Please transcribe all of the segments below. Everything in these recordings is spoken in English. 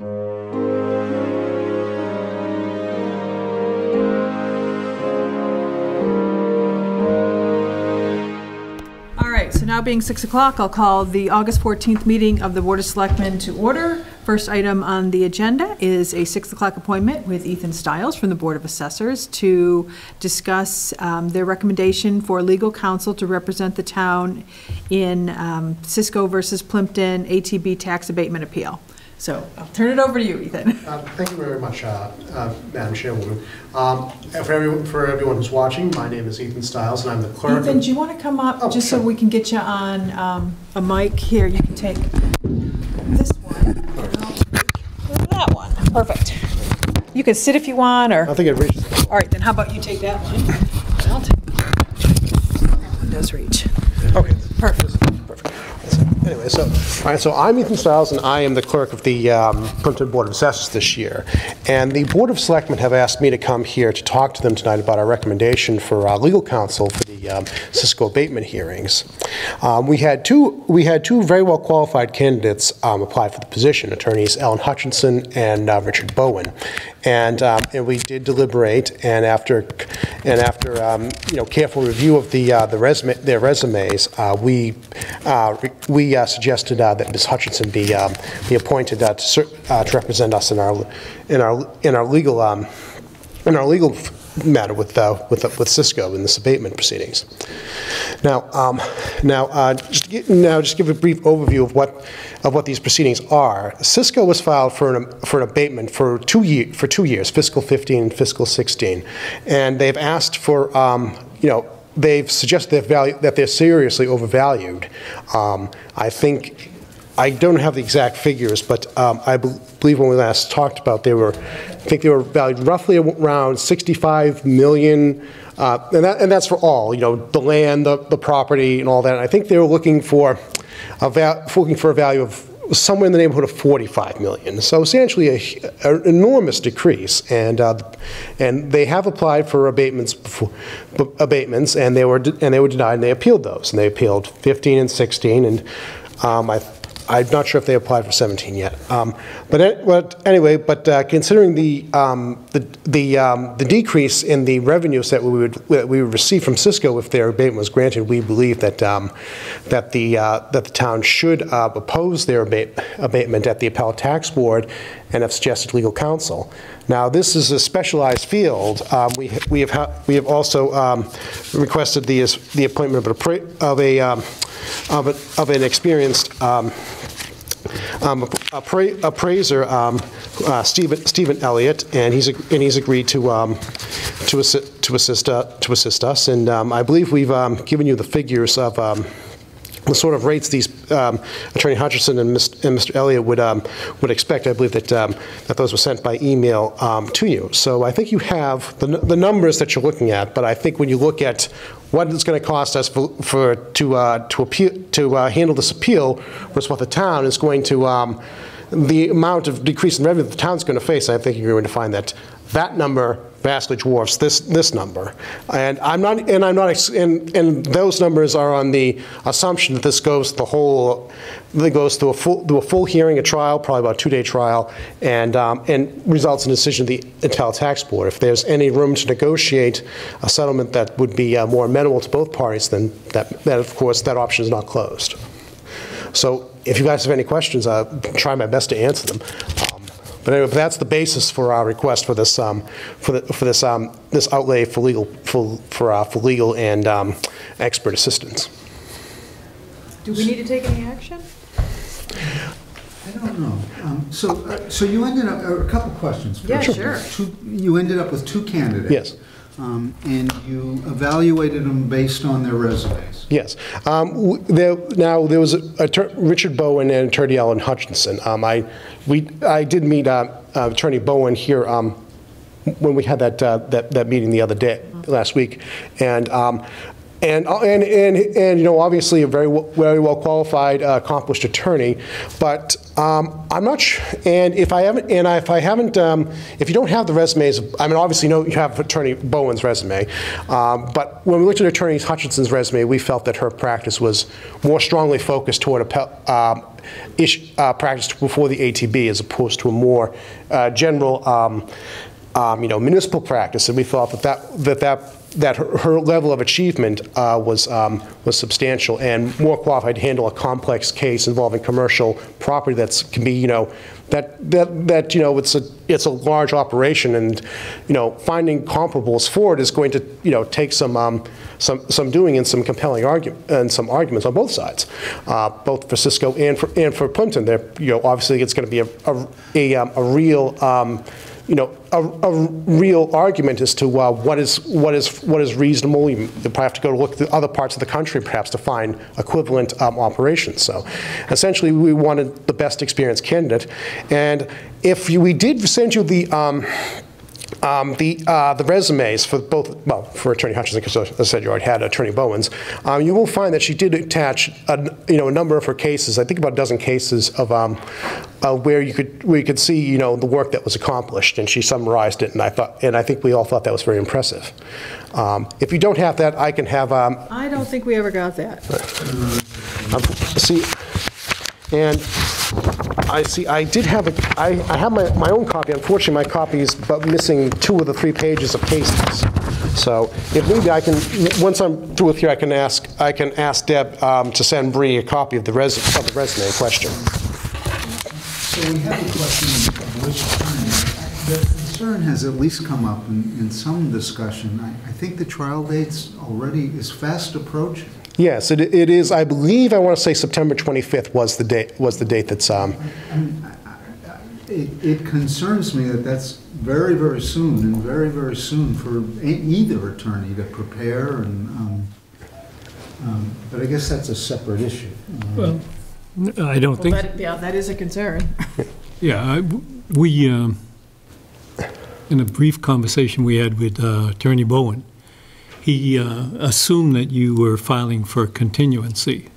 All right, so now being 6 o'clock, I'll call the August 14th meeting of the Board of Selectmen to order. First item on the agenda is a 6 o'clock appointment with Ethan Stiles from the Board of Assessors to discuss um, their recommendation for legal counsel to represent the town in um, Sysco versus Plympton ATB tax abatement appeal. So I'll turn it over to you, Ethan. Uh, Thank you very much, uh, uh, Madam Chairwoman. Um, For everyone, for everyone who's watching, my name is Ethan Stiles, and I'm the clerk. Ethan, do you want to come up, Oh, just so we can get you on um, a mic? Here, you can take this one. and I'll take That one, perfect. You can sit if you want, or, I think it reaches, all right, then how about you take that one? I'll take. That one does reach. okay. Perfect. Anyway, so, all right, so I'm Ethan Stiles, and I am the clerk of the um, Plympton Board of Assessors this year. And the Board of Selectmen have asked me to come here to talk to them tonight about our recommendation for uh, legal counsel for um, Sysco abatement hearings. Um, We had two, we had two very well-qualified candidates um, apply for the position, attorneys Ellen Hutchinson and uh, Richard Bowen. And, um, and we did deliberate, and after, and after, um, you know, careful review of the, uh, the resume, their resumes, uh, we, uh, we uh, suggested uh, that Ms. Hutchinson be, be appointed to to represent us in our, in our, in our legal, in our legal matter with, uh, with, with Sysco in this abatement proceedings. Now, um, now, uh, just to now, just give a brief overview of what, of what these proceedings are. Sysco was filed for an, for an abatement for two year, for two years, fiscal 15 and fiscal 16. And they've asked for, um, you know, they've suggested value, that they're seriously overvalued. Um, I think, I don't have the exact figures, but um, I bel- believe when we last talked about, they were, I think they were valued roughly around 65 million, uh, and that, and that's for all, you know, the land, the, the property, and all that. And I think they were looking for a looking for a value of somewhere in the neighborhood of 45 million. So essentially, an enormous decrease. And, uh, and they have applied for abatements, before- abatements, and they were, and they were denied, and they appealed those. And they appealed 15 and 16, and um, I, I'm not sure if they applied for 17 yet. Um, But, it- but anyway, but uh, considering the, um, the, the um, the decrease in the revenues that we would, we would receive from Sysco if their abatement was granted, we believe that, um, that the, uh, that the town should uh, oppose their abate- abatement at the appellate tax board and have suggested legal counsel. Now, this is a specialized field. Um, We we have, ha- we have also um, requested the, the appointment of a, of a, um, of a- of an experienced um, appra- appraiser, um, uh, Stephen Stephen Elliott, and he's, and he's agreed to, um, to assist, to assist, uh, to assist us. And um, I believe we've um, given you the figures of um, the sort of rates these um, Attorney Hutchinson and Mr. and Mr. Elliott would, um, would expect. I believe that, um, that those were sent by email um, to you. So I think you have the, the numbers that you're looking at, but I think when you look at what it's going to cost us for, for to, uh, to appeal, to uh, handle this appeal versus what the town is going to, um, the amount of decrease in revenue the town's going to face, I think you're going to find that that number vastly dwarfs this, this number. And I'm not, and I'm not, and, and those numbers are on the assumption that this goes the whole, that goes through a full, through a full hearing, a trial, probably about a two-day trial, and, um, and results in a decision of the Intel Tax Board. If there's any room to negotiate a settlement that would be uh, more amenable to both parties, then that, that, of course, that option is not closed. So if you guys have any questions, I'll try my best to answer them. But anyway, that's the basis for our request for this, um, for the, for this, um, this outlay for legal, for, for, uh, for legal and um, expert assistance. Do we need to take any action? I don't know. Um, So, uh, so you ended up, uh, a couple questions. Yeah, First, sure. two- You ended up with two candidates. Yes. Um, And you evaluated them based on their resumes. Yes. Um, There, now, there was a- Attor- Richard Bowen and Attorney Ellen Hutchinson. Um, I, we, I did meet uh, uh, Attorney Bowen here um, when we had that, uh, that, that meeting the other day, last week. And um, and, and, and, and, you know, obviously a very, w- very well qualified, uh, accomplished attorney, but um, I'm not sure, and if I haven't, and if I haven't, um, if you don't have the resumes, I mean, obviously, you know, you have Attorney Bowen's resume, um, but when we looked at Attorney Hutchinson's resume, we felt that her practice was more strongly focused toward appel- um, uh, practice before the ATB as opposed to a more uh, general, um, um, you know, municipal practice, and we thought that that, that, that that her, her level of achievement uh, was, um, was substantial and more qualified to handle a complex case involving commercial property that can be, you know, that, that, that, you know, it's a, it's a large operation and, you know, finding comparables for it is going to, you know, take some, um, some, some doing and some compelling argument, and some arguments on both sides, uh, both for Sysco and for, and for Plympton. There, you know, obviously it's going to be a, a, a, um, a real, um, you know, a, a real argument as to uh, what is what is what is reasonable. You probably have to go look at other parts of the country, perhaps, to find equivalent um, operations. So, essentially, we wanted the best experienced candidate, and if you, we did send you the. Um, um, the, uh, the resumes for both, well, for Attorney Hutchinson, because as I said, you already had Attorney Bowen's, um, you will find that she did attach, a, you know, a number of her cases, I think about a dozen cases of um, uh, where you could, where you could see, you know, the work that was accomplished, and she summarized it, and I thought, and I think we all thought that was very impressive. Um, If you don't have that, I can have, um, I don't think we ever got that. See, and I see, I did have, a, I, I have my, my own copy. Unfortunately, my copy is but missing two of the three pages of cases. So if maybe I can, once I'm through with here, I can ask, I can ask Deb um, to send Bree a copy of the res, of the resume question. So we have a question of which. The concern has at least come up in, in some discussion. I, I think the trial date's already, is fast approaching. Yes, it, it is, I believe, I want to say September 25th was the date, was the date that's, um, It, it concerns me that that's very, very soon, and very, very soon for e- either attorney to prepare and, um, um, but I guess that's a separate issue. Um, Well, I don't Well, think, that, yeah, that is a concern. yeah, I- we, um, in a brief conversation we had with uh, Attorney Bowen, he uh, assumed that you were filing for continuancy.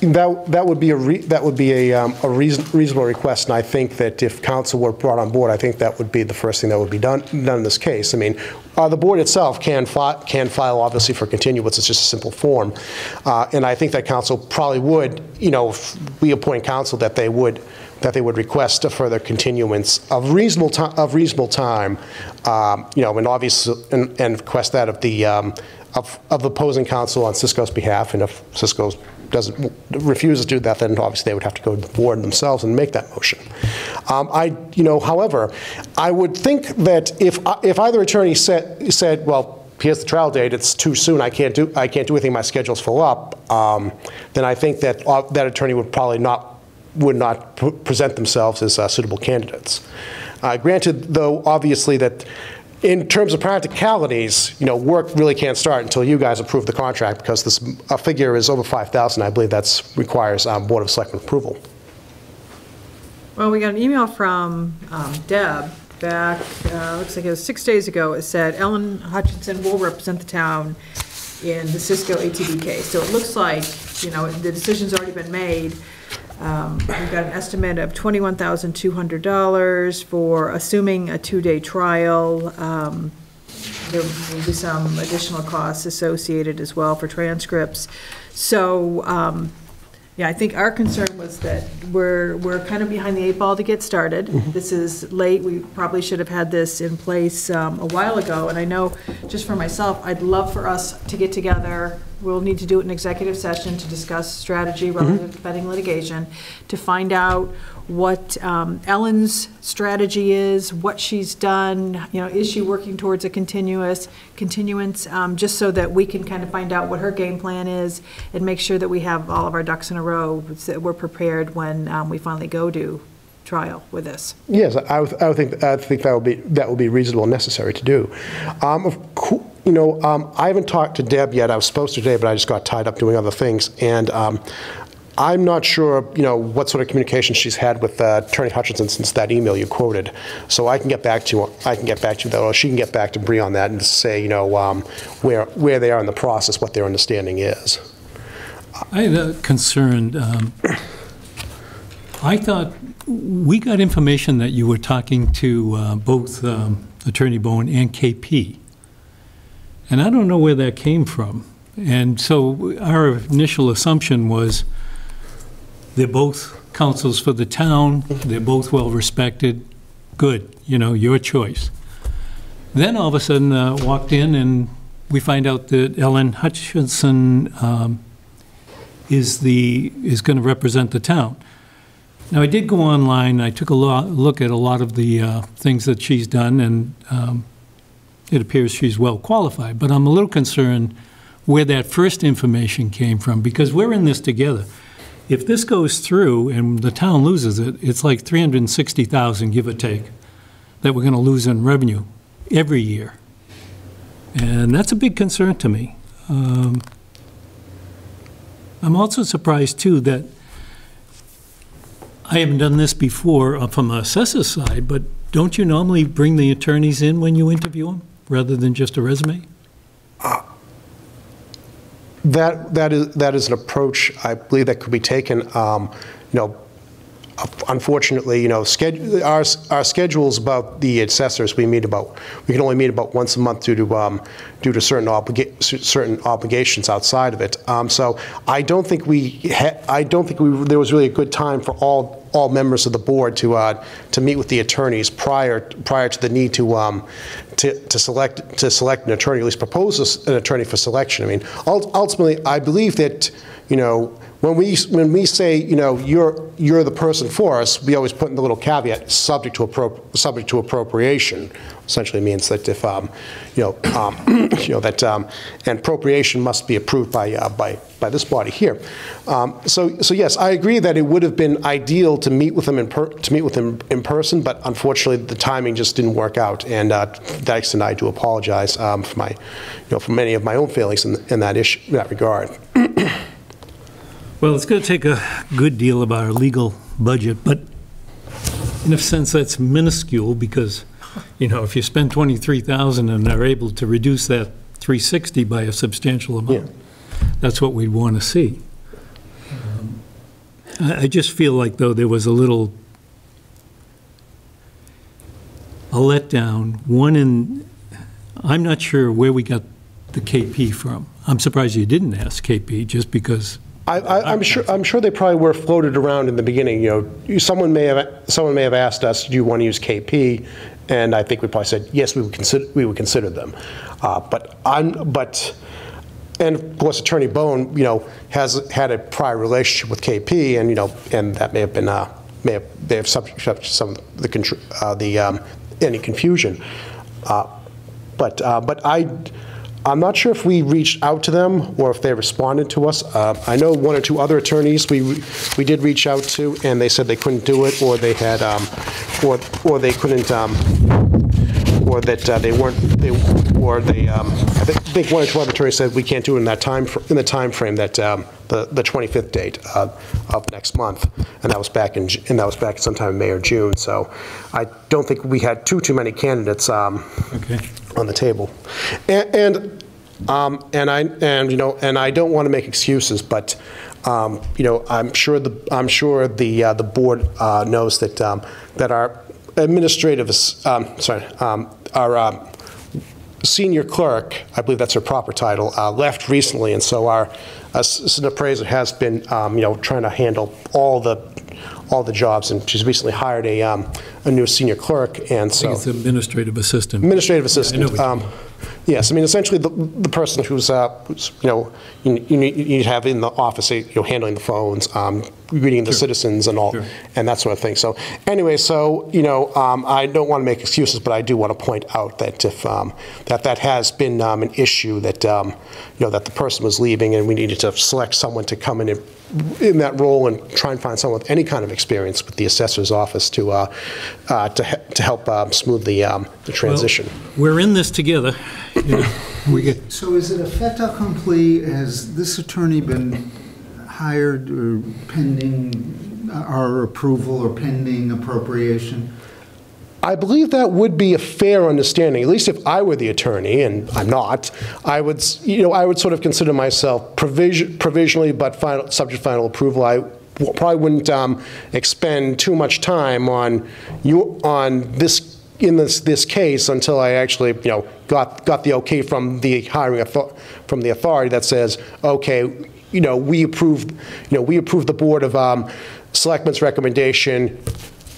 That, that would be a, that would be a, um, a reason- reasonable request, and I think that if counsel were brought on board, I think that would be the first thing that would be done, done in this case. I mean, uh, the board itself can fi, can file, obviously, for continuance, it's just a simple form. Uh, and I think that counsel probably would, you know, if we appoint counsel, that they would, that they would request a further continuance of reasonable of reasonable time, um, you know, and obviously, and, and request that of the, um, of, of opposing counsel on Sysco's behalf, and if Sysco doesn't, refuses to do that, then obviously they would have to go to the board themselves and make that motion. Um, I, you know, however, I would think that if, if either attorney said, said, well, here's the trial date, it's too soon, I can't do, I can't do anything, my schedule's full up, um, then I think that, uh, that attorney would probably not, would not pr- present themselves as uh, suitable candidates. Uh, Granted, though, obviously, that in terms of practicalities, you know, work really can't start until you guys approve the contract, because this, a figure is over 5,000, I believe that requires um, Board of Selectmen approval. Well, we got an email from um, Deb back, uh, looks like it was six days ago. It said Ellen Hutchinson will represent the town in the Sysco ATB case. So it looks like, you know, the decision's already been made. Um, We've got an estimate of $21,200 for assuming a two-day trial. Um, There will be some additional costs associated as well for transcripts. So, um, yeah, I think our concern was that we're, we're kind of behind the eight ball to get started. This is late, we probably should have had this in place um, a while ago, and I know, just for myself, I'd love for us to get together, we'll need to do it in executive session to discuss strategy relative to pending litigation, to find out what um, Ellen's strategy is, what she's done, you know, is she working towards a continuous, continuance, um, just so that we can kind of find out what her game plan is and make sure that we have all of our ducks in a row, we're prepared when um, we finally go to trial with this. Yes, I would, I would think, I think that would be, that would be reasonable and necessary to do. Um, of cou- You know, um, I haven't talked to Deb yet, I was supposed to today, but I just got tied up doing other things, and um, I'm not sure, you know, what sort of communication she's had with uh, Attorney Hutchinson since that email you quoted. So I can get back to you, I can get back to you, though, or she can get back to Bree on that and say, you know, um, where, where they are in the process, what their understanding is. I had a concern. um, I thought, we got information that you were talking to uh, both um, Attorney Bowen and KP. And I don't know where that came from. And so our initial assumption was they're both counsels for the town, they're both well-respected, good, you know, your choice. Then all of a sudden, uh, walked in and we find out that Ellen Hutchinson um, is the, is going to represent the town. Now, I did go online, I took a lo- look at a lot of the uh, things that she's done, and um, it appears she's well qualified, but I'm a little concerned where that first information came from, because we're in this together. If this goes through and the town loses it, it's like 360,000, give or take, that we're going to lose in revenue every year. And that's a big concern to me. Um, I'm also surprised, too, that I haven't done this before uh, from a assessor's side, but don't you normally bring the attorneys in when you interview them, rather than just a resume? That, that is, that is an approach, I believe, that could be taken, um, you know, unfortunately, you know, our, our schedules about the assessors, we meet about, we can only meet about once a month due to, um, due to certain obliga, certain obligations outside of it. Um, So I don't think we, I don't think we, there was really a good time for all, all members of the board to, uh, to meet with the attorneys prior, prior to the need to, um, to, to select, to select an attorney, at least propose an attorney for selection. I mean, ultimately, I believe that, you know, when we, when we say, you know, you're, you're the person for us, we always put in the little caveat, subject to, appro- subject to appropriation. Essentially means that if, um, you know, um, you know, that, um, and appropriation must be approved by, uh, by, by this body here. Um, So, so yes, I agree that it would have been ideal to meet with them in, per- to meet with them in person, but unfortunately, the timing just didn't work out. And uh, Dykes and I do apologize um, for my, you know, for many of my own failings in, in that issue, in that regard. Well, it's going to take a good deal of our legal budget, but in a sense, that's minuscule because, you know, if you spend 23,000 and are able to reduce that 360 by a substantial amount, that's what we'd want to see. Um, I I just feel like, though, there was a little, a letdown, one in, I'm not sure where we got the KP from. I'm surprised you didn't ask KP, just because I, I'm sure, I'm sure they probably were floated around in the beginning, you know, someone may have, someone may have asked us, do you want to use KP? And I think we probably said, yes, we would consider, we would consider them. Uh, But I'm, but, and of course, Attorney Bowen, you know, has had a prior relationship with KP, and, you know, and that may have been, uh, may have, may have to some of the, uh, the, um, any confusion. Uh, But, uh, but I, I'm not sure if we reached out to them or if they responded to us. Uh, I know one or two other attorneys we, we did reach out to, and they said they couldn't do it, or they had, um, or, or they couldn't, um, or that uh, they weren't, they, or they, um, I thi- think one or two other attorneys said we can't do it in that time, in the timeframe that, um, the, the 25th date uh, of next month, and that was back in, and that was back sometime in May or June, so I don't think we had too, too many candidates um, Okay. on the table. And, and, um, and I, and, you know, and I don't want to make excuses, but, um, you know, I'm sure the, I'm sure the, uh, the board uh, knows that, um, that our administrative, um, sorry, um, our um, senior clerk, I believe that's her proper title, uh, left recently, and so our assistant appraiser has been, um, you know, trying to handle all the, all the jobs, and she's recently hired a, um, a new senior clerk, and I so. think it's administrative assistant. Administrative assistant. um, Yes, I mean, essentially, the, the person who's, uh, who's, you know, you you need you need to have in the office, you know, handling the phones, um, greeting the citizens and all, Sure. and that sort of thing. So, anyway, so, you know, um, I don't want to make excuses, but I do want to point out that if, um, that that has been um, an issue, that, um, you know, that the person was leaving, and we needed to select someone to come in and in that role and try and find someone with any kind of experience with the assessor's office to, uh, uh, to he- to help um, smooth the um, the transition. Well, We're in this together. you know, We get, So is it a fait accompli, has this attorney been hired or pending our approval or pending appropriation? I believe that would be a fair understanding, at least if I were the attorney, and I'm not, I would, you know, I would sort of consider myself provision- provisionally, but final, subject final approval. I probably wouldn't um, expend too much time on you, on this, in this, this case until I actually, you know, got, got the okay from the hiring, from the authority that says, okay, you know, we approved, you know, we approved the Board of um, Selectmen's recommendation,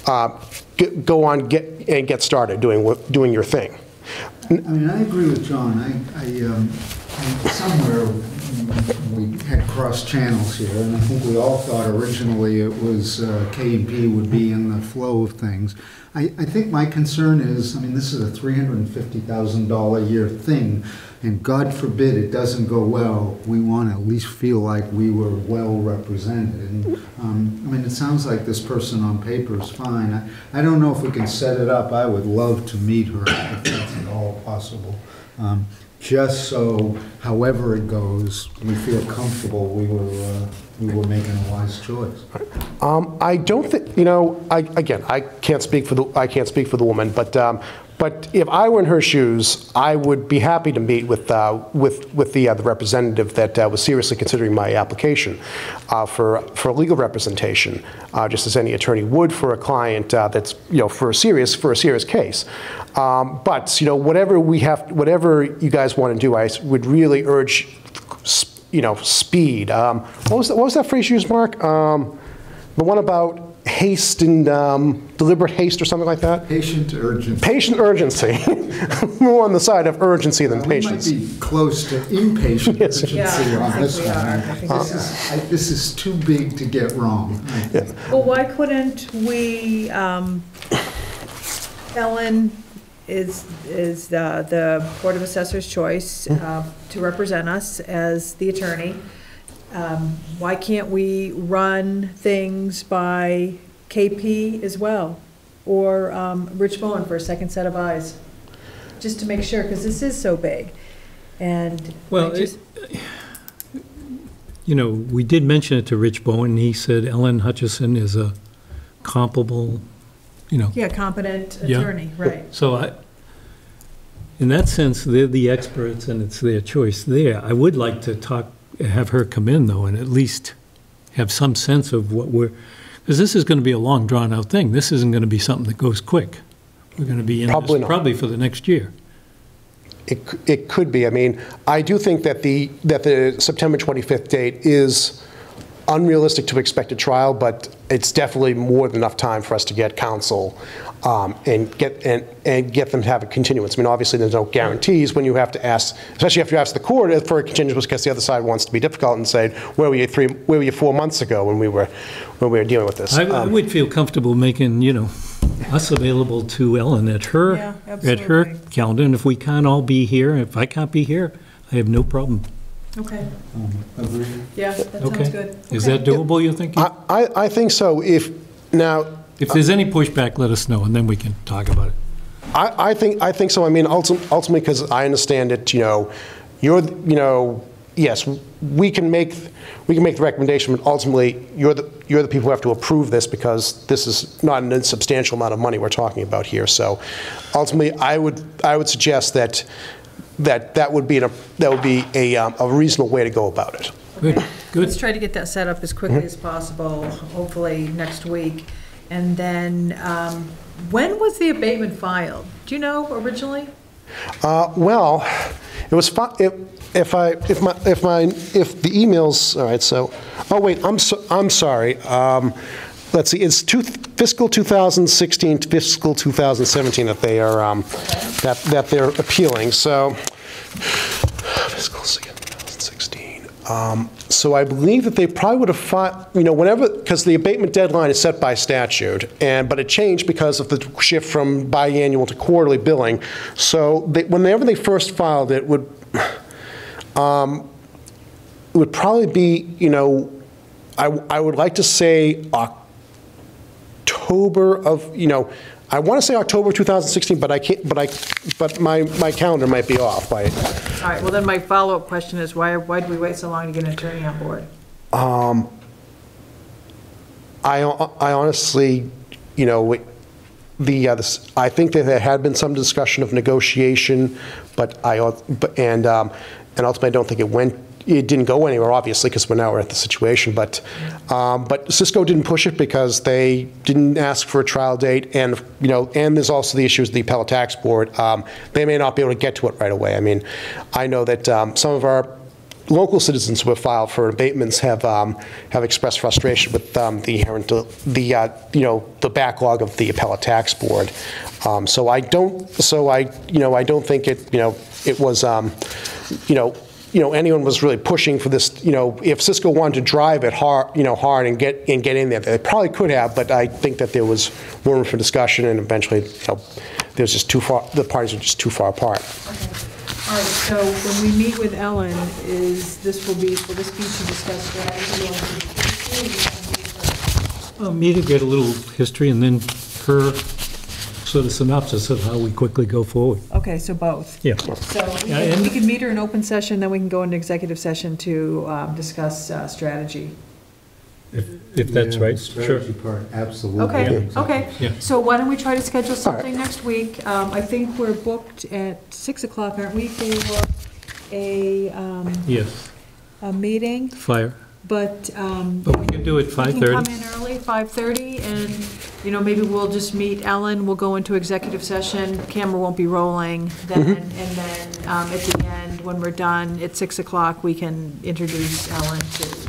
uh, go on, get, and get started doing, what- doing your thing. I mean, I agree with John. I, I, um, somewhere we had cross channels here, and I think we all thought originally it was uh, K and P would be in the flow of things. I, I think my concern is, I mean, this is a three hundred and fifty thousand dollar a year thing, and God forbid it doesn't go well, we want to at least feel like we were well represented. And, um, I mean, it sounds like this person on paper is fine. I, I don't know if we can set it up. I would love to meet her if that's at all possible. Um, Just so, however it goes, we feel comfortable we were, uh, we were making a wise choice. Um, I don't think, you know, I, again, I can't speak for the, I can't speak for the woman, but, um, but if I were in her shoes, I would be happy to meet with, uh, with, with the, uh, the representative that uh, was seriously considering my application uh, for, for legal representation, uh, just as any attorney would for a client uh, that's, you know, for a serious, for a serious case. Um, But, you know, whatever we have, whatever you guys want to do, I would really urge, you know, speed. Um, What was, that- what was that phrase you used, Mark? Um, The one about haste and um, deliberate haste or something like that? Patient urgency. Patient urgency. More on the side of urgency than We might patience. be close to impatient Yes. urgency Yeah, on this one. are. I think we This is, I- this is too big to get wrong. I think. Well, why couldn't we, um, Ellen is, is the, the Board of Assessors' choice uh, to represent us as the attorney. Um, Why can't we run things by KP as well? Or um, Rich Bowen for a second set of eyes? Just to make sure, because this is so big. And Well, it- You know, we did mention it to Rich Bowen, he said Ellen Hutchinson is a comparable, you know, Yeah, competent Yeah. attorney, right. so I, in that sense, they're the experts and it's their choice there. I would like to talk, have her come in though, and at least have some sense of what we're, because this is going to be a long drawn-out thing. This isn't going to be something that goes quick. We're going to be in Probably this probably for the next year. It, it could be. I mean, I do think that the, that the September 25th date is unrealistic to expect a trial, but it's definitely more than enough time for us to get counsel um, and get, and, and get them to have a continuance. I mean, obviously, there's no guarantees when you have to ask, especially if you ask the court for a continuance because the other side wants to be difficult and say, where were you three, where were you four months ago when we were, when we were dealing with this? I I Um, would feel comfortable making, you know, us available to Ellen at her, Yeah, at her calendar, and if we can't all be here, if I can't be here, I have no problem. Okay, Um, Agree? yeah, that sounds Okay? good. Is Okay. that doable, you think? I, I I think so. If, now, If there's any pushback, let us know, and then we can talk about it. I, I think, I think so. I mean, ulti- ultimately, because I understand it, you know, you're, you know, yes, we can make, we can make the recommendation, but ultimately, you're the, you're the people who have to approve this because this is not an substantial amount of money we're talking about here. So ultimately, I would, I would suggest that, that that would be, a that would be a, um, a reasonable way to go about it. Good, good. Let's try to get that set up as quickly as possible, hopefully next week. And then, um, when was the abatement filed? Do you know originally? Uh, Well, it was, fi- if if I, if my, if my, if the emails, all right, so, oh, wait, I'm, so- I'm sorry. Um, Let's see, it's two- fiscal 2016 to fiscal 2017 that they are, um, that that they're appealing, so, fiscal 2016. Um, So I believe that they probably would have filed, you know, whenever, because the abatement deadline is set by statute, and, but it changed because of the shift from biannual to quarterly billing. So they- whenever they first filed it, would, um, it would probably be, you know, I, I would like to say October of, you know, I want to say October 2016, but I can't, but I, but my, my calendar might be off by, All right, well, then my follow-up question is, why, why did we wait so long to get an attorney on board? Um. I I honestly, you know, the, uh, this- I think that there had been some discussion of negotiation, but I, but- and, um, and ultimately, I don't think it went, it didn't go anywhere, obviously, because we're now at the situation, but, um, but Sysco didn't push it because they didn't ask for a trial date, and, you know, and there's also the issues with the appellate tax board. Um, They may not be able to get to it right away. I mean, I know that um, some of our local citizens who have filed for abatements have, um, have expressed frustration with um, the inherent, the, uh, you know, the backlog of the appellate tax board. Um, So I don't, so I, you know, I don't think it, you know, it was, you know, you know, anyone was really pushing for this, you know, if Sysco wanted to drive it hard, you know, hard and get, and get in there, they probably could have, but I think that there was room for discussion, and eventually, you know, there's just too far, the parties are just too far apart. Okay. All right, so when we meet with Ellen, is, this will be, will this be to discuss strategy? Uh, Me to get a little history and then her sort of synopsis of how we quickly go forward. Okay, so both. Yeah. So we Yeah, can- and- we can meet her in open session, then we can go into executive session to um, discuss uh, strategy. If if that's Yeah, the right, sure. Strategy part, absolutely. Okay, Yeah. okay. Yeah. So why don't we try to schedule something next week? Um, I think we're booked at 6 o'clock, aren't we, for a, um, Yes, a meeting? fire. But, um, But we can do it We can 5:30. come in early, 5:30, and, you know, maybe we'll just meet Ellen, we'll go into executive session, camera won't be rolling then, and then um, at the end, when we're done, at 6 o'clock, we can introduce Ellen to,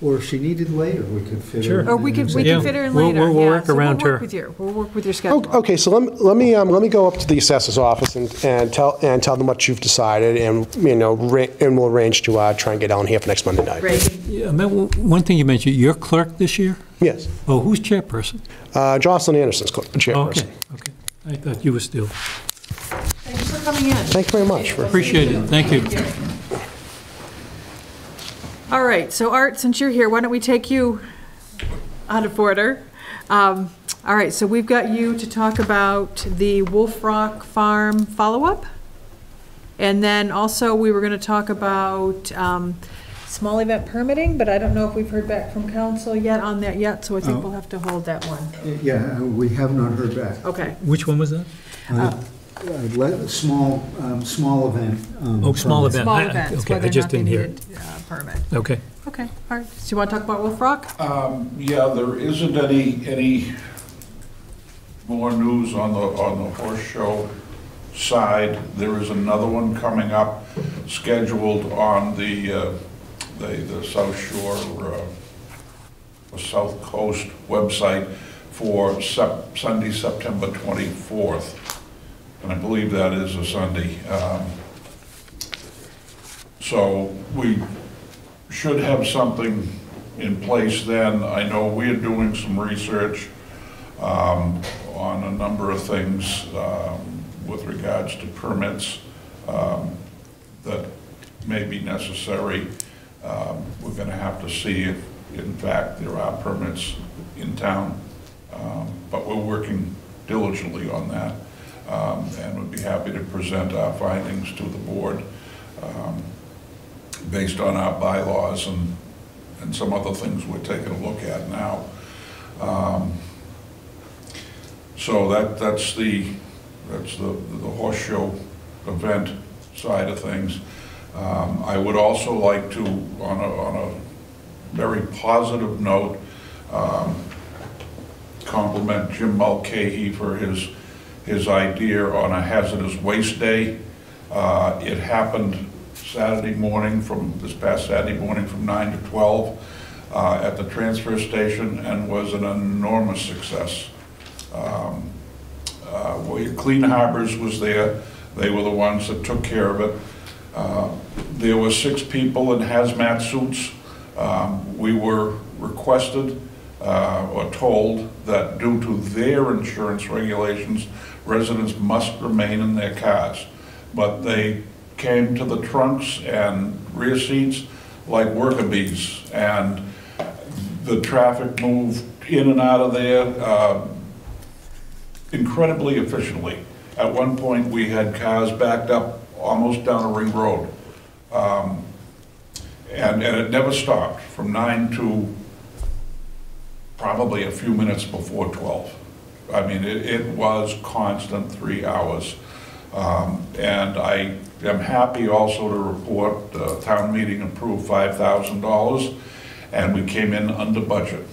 Or if she needed later, we could fit her. Sure. in or we there. could, we Yeah, can fit her in we'll- later, we'll- we'll yeah. work So around We'll her. work with you, we'll work with your Oh, schedule. Okay, so let me, let me, um, let me go up to the assessor's office and, and tell, and tell them what you've decided, and, you know, ra- and we'll arrange to, uh, try and get Ellen here for next Monday night. Great. Yeah, I meant one one thing you mentioned, you're clerk this year? Yes. Oh, who's chairperson? Uh, Jocelyn Anderson's cl- Oh, Okay, okay. I thought you were still. Thanks for coming in. Thank you very much for, Appreciate it, thank you. All right, so Art, since you're here, why don't we take you out of order? Um, All right, so we've got you to talk about the Wolf Rock Farm follow-up. And then also, we were going to talk about um, small event permitting, but I don't know if we've heard back from council yet on that yet, so I think Oh. we'll have to hold that one. Yeah, we have not heard back. Okay, Which one was that? Uh, uh, let- Small, um, small event. um, Oh, small permit. event. small I- I- events, okay, I whether or just not they didn't hear needed uh, permit. Okay. Okay, all right, so you want to talk about Wolf Rock? Um, Yeah, there isn't any, any more news on the, on the horse show side. There is another one coming up, scheduled on the, uh, the, the South Shore, uh, the South Coast website for Sep- Sunday, September 24th. And I believe that is a Sunday. Um, So we should have something in place then. I know we are doing some research um, on a number of things um, with regards to permits um, that may be necessary. Um, We're going to have to see if, in fact, there are permits in town. Um, But we're working diligently on that, um, and would be happy to present our findings to the board um, based on our bylaws and, and some other things we're taking a look at now. Um, So that, that's the, that's the, the horse show event side of things. Um, I would also like to, on a, on a very positive note, um, compliment Jim Mulcahy for his, his idea on a hazardous waste day. Uh, It happened Saturday morning from, this past Saturday morning from 9 to 12 uh, at the transfer station and was an enormous success. Um, uh, well, Clean Harbors was there, they were the ones that took care of it. Uh, There were six people in hazmat suits. Um, We were requested uh, or told that due to their insurance regulations, residents must remain in their cars. But they came to the trunks and rear seats like worker bees, and the traffic moved in and out of there uh, incredibly efficiently. At one point, we had cars backed up almost down a ring road. Um, And, and it never stopped, from nine to probably a few minutes before 12. I mean, it, it was constant three hours. Um, And I am happy also to report, uh, town meeting approved $5,000, and we came in under budget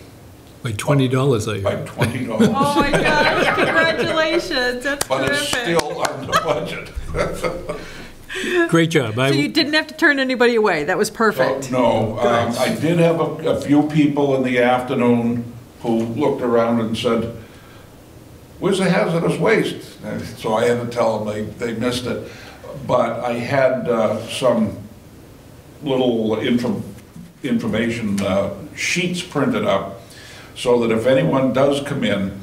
By $20, I by $20. Oh my gosh, congratulations, that's But it's still under budget. Great job. I- So you didn't have to turn anybody away, that was So, perfect. No, um, I did have a, a few people in the afternoon who looked around and said, where's the hazardous waste? And So I had to tell them they, they missed it. But I had, uh, some little info, information, uh, sheets printed up so that if anyone does come in,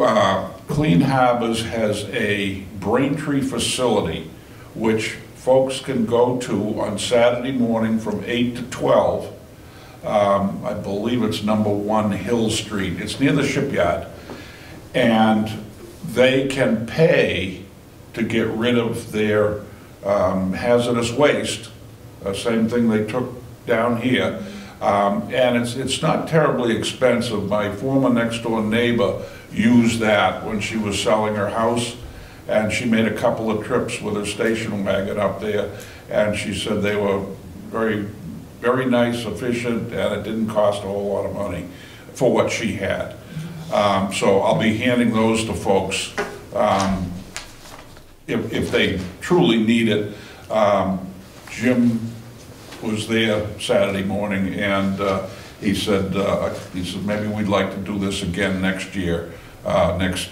uh, Clean Harbors has a Braintree facility, which folks can go to on Saturday morning from 8 to 12. Um, I believe it's number one Hill Street. It's near the shipyard. And they can pay to get rid of their um, hazardous waste, uh, same thing they took down here. Um, And it's, it's not terribly expensive. My former next-door neighbor used that when she was selling her house, and she made a couple of trips with her station wagon up there, and she said they were very, very nice, efficient, and it didn't cost a whole lot of money for what she had. Um, So I'll be handing those to folks um, if, if they truly need it. Um, Jim was there Saturday morning, and uh, he said, uh, he said, maybe we'd like to do this again next year, uh, next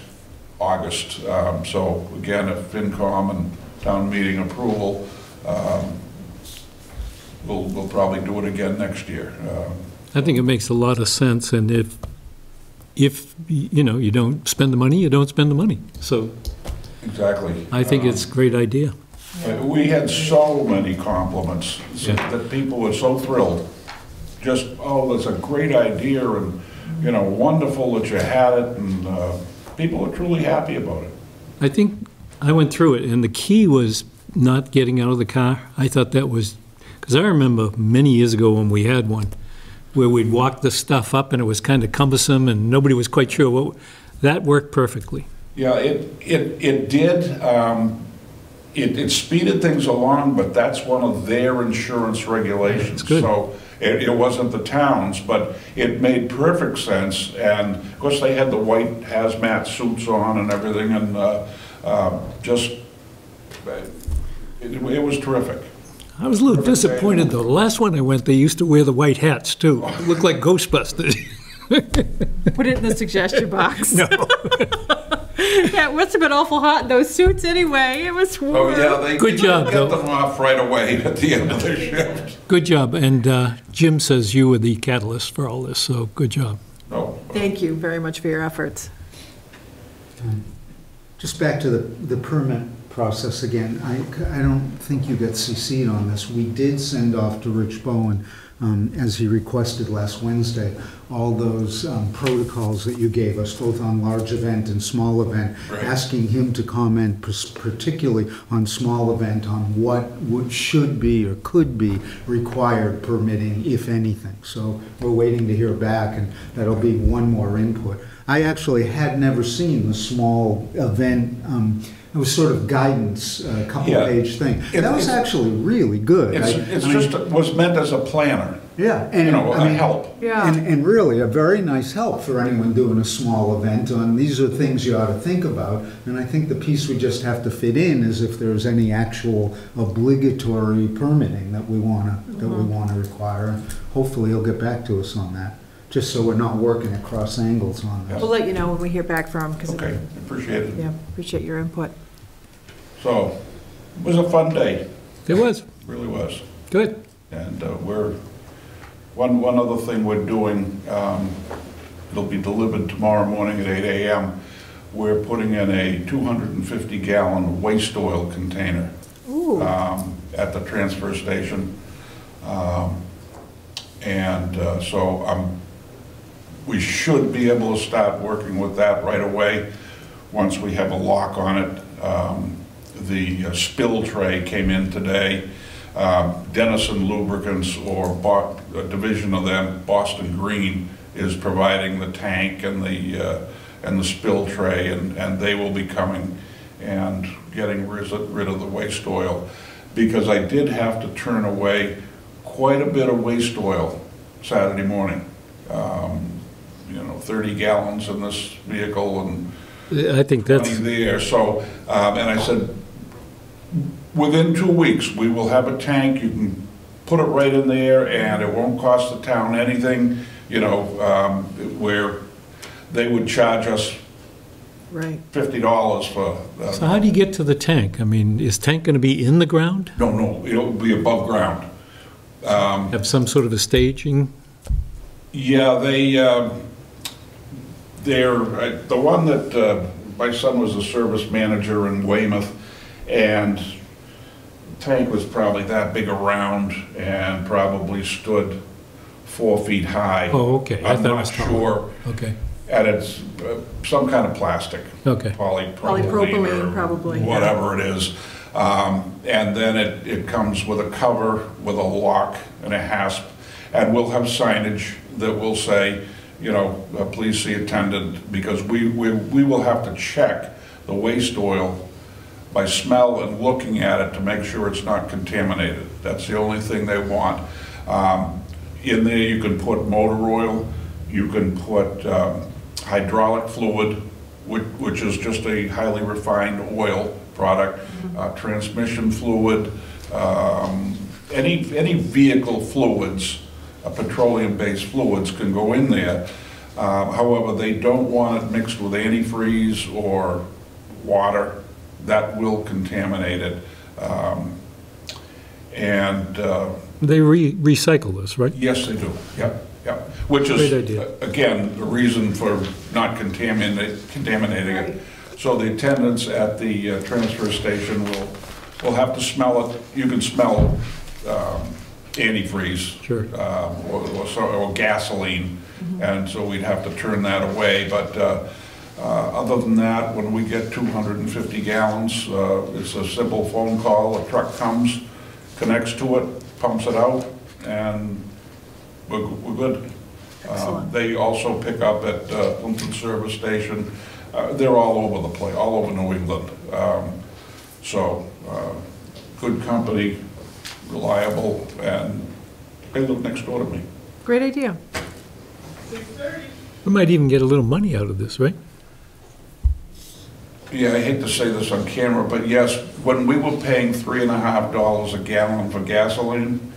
August. Um, So again, if FinCom and town meeting approval, um, we'll, we'll probably do it again next year. Um, I think it makes a lot of sense, and if, if, you know, you don't spend the money, you don't spend the money. So Exactly. I think it's a great idea. Uh, We had so many compliments, Yeah. that people were so thrilled. Just, oh, that's a great idea, and, you know, wonderful that you had it, and uh, people were truly happy about it. I think I went through it, and the key was not getting out of the car. I thought that was, because I remember many years ago when we had one, where we'd walk the stuff up and it was kind of cumbersome and nobody was quite sure what, that worked perfectly. Yeah, it, it, it did, um, it, it speeded things along, but that's one of their insurance regulations. So it, it wasn't the town's, but it made perfect sense, and of course, they had the white hazmat suits on and everything, and, uh, uh, just, it, it was terrific. I was a little disappointed, though. The last one I went, they used to wear the white hats, too. It Looked like Ghostbusters. Put it in the suggestion box. No. Yeah, it must have been awful hot in those suits anyway, it was Oh, yeah, they. Good job, Got Bill. them off right away at the end of their shift. Good job, and uh, Jim says you were the catalyst for all this, so good job. No, Thank you very much for your efforts. Just back to the, the permit process again, I, I don't think you got CC'd on this. We did send off to Rich Bowen, um, as he requested last Wednesday, all those um, protocols that you gave us, both on large event and small event, Right. asking him to comment particularly on small event, on what would, should be or could be required permitting, if anything. So we're waiting to hear back, and that'll be one more input. I actually had never seen the small event, um, it was sort of guidance, a couple Yeah. page thing. It- That was actually really good. it's, I- it's I mean, just, was meant as a planner, Yeah. and you know, I a mean, help. Yeah. And, and really, a very nice help for anyone doing a small event, On these are things you ought to think about. And I think the piece we just have to fit in is if there's any actual obligatory permitting that we wanna, that we mm-hmm. wanna require. And Hopefully, he'll get back to us on that, just so we're not working at cross angles on that. We'll let you know when we hear back from, because, Okay, appreciate it. yeah, appreciate your input. So, it was a fun day, It was, really was. good. And uh, we're, one, one other thing we're doing, um, it'll be delivered tomorrow morning at 8 AM. We're putting in a 250 gallon waste oil container um, at the transfer station. Um, And uh, so I'm, we should be able to start working with that right away, once we have a lock on it. Um, The uh, spill tray came in today. Um, Dennison Lubricants or Bo- a division of them, Boston Green, is providing the tank and the, uh, and the spill tray, and, and they will be coming and getting rid of rid of the waste oil. Because I did have to turn away quite a bit of waste oil Saturday morning. Um, You know, 30 gallons in this vehicle and I think that's, there, so, um, and I said, within two weeks, we will have a tank, you can put it right in there, and it won't cost the town anything, you know, um, where they would charge us Right. fifty dollars for, so uh, how do you get to the tank? I mean, is tank going to be in the ground? no, no, it'll be above ground. Have some sort of a staging? Yeah, they, um, they're, uh, the one that, uh, my son was a service manager in Weymouth, and tank was probably that big around and probably stood four feet high. Oh, okay. I I'm thought it not was taller. sure, Okay, and it's uh, some kind of plastic. okay. Polypropylene Polypropylene, or probably, yeah. Whatever it is. Um, And then it, it comes with a cover, with a lock and a hasp, and we'll have signage that will say, you know, uh, please see attendant, because we, we, we will have to check the waste oil by smell and looking at it to make sure it's not contaminated. That's the only thing they want. Um, In there, you can put motor oil, you can put um, hydraulic fluid, which, which is just a highly refined oil product, uh, transmission fluid, um, any, any vehicle fluids, uh, petroleum-based fluids can go in there. Uh, However, they don't want it mixed with antifreeze or water. That will contaminate it. Um, And uh, They re- recycle this, right? Yes, they do, yep, yep. Which is, Great idea. uh, again, the reason for not contaminating, contaminating it. So the attendants at the uh, transfer station will, will have to smell it, you can smell um, antifreeze. Sure. um, Or or so- or gasoline, and so we'd have to turn that away. But uh, other than that, when we get 250 gallons, uh, it's a simple phone call, a truck comes, connects to it, pumps it out, and we're, we're good. Uh, Excellent. They also pick up at uh, Plympton Service Station. Uh, They're all over the place, all over New England. Um, So, uh, good company, reliable, and they live next door to me. Great idea. We might even get a little money out of this, right? Yeah, I hate to say this on camera, but yes, when we were paying three and a half dollars a gallon for gasoline,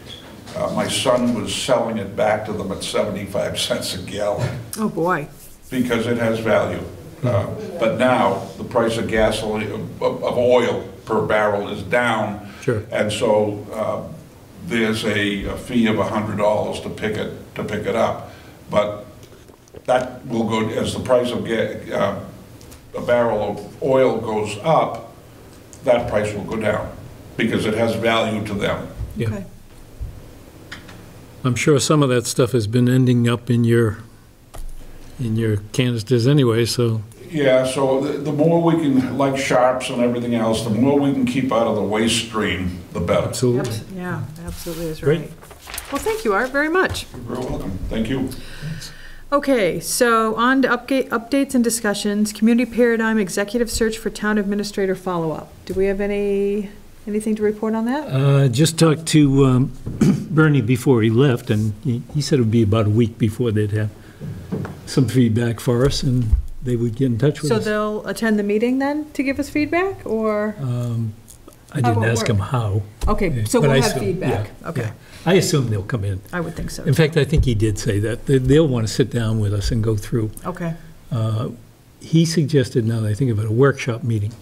uh, my son was selling it back to them at 75 cents a gallon. Oh, boy. because it has value. Uh, But now, the price of gasoline, of of oil per barrel is down. Sure. And so uh, there's a a fee of $100 to pick it, to pick it up. But that will go, as the price of ga- uh, a barrel of oil goes up, that price will go down, because it has value to them. Yeah. Okay. I'm sure some of that stuff has been ending up in your, in your canisters anyway, so, Yeah, so the the more we can, like sharps and everything else, the more we can keep out of the waste stream, the better. absolutely. Abs- Yeah, absolutely is right. Great. right. Well, thank you, Art, very much. You're very welcome. Thank you. Okay, so on to update, updates and discussions, community paradigm, executive search for town administrator follow-up. Do we have any, anything to report on that? Uh, Just talked to um, Bernie before he left, and he he said it would be about a week before they'd have some feedback for us, and they would get in touch with us. So us. they'll attend the meeting then to give us feedback, or? Um, I How didn't it ask him how. Okay, so but we'll I have assume- feedback. yeah, Okay, yeah. I assume they'll come in. I would think so. In fact, I think he did say that. They- They'll want to sit down with us and go through. Okay, Uh, He suggested, now that I think of it, a workshop meeting.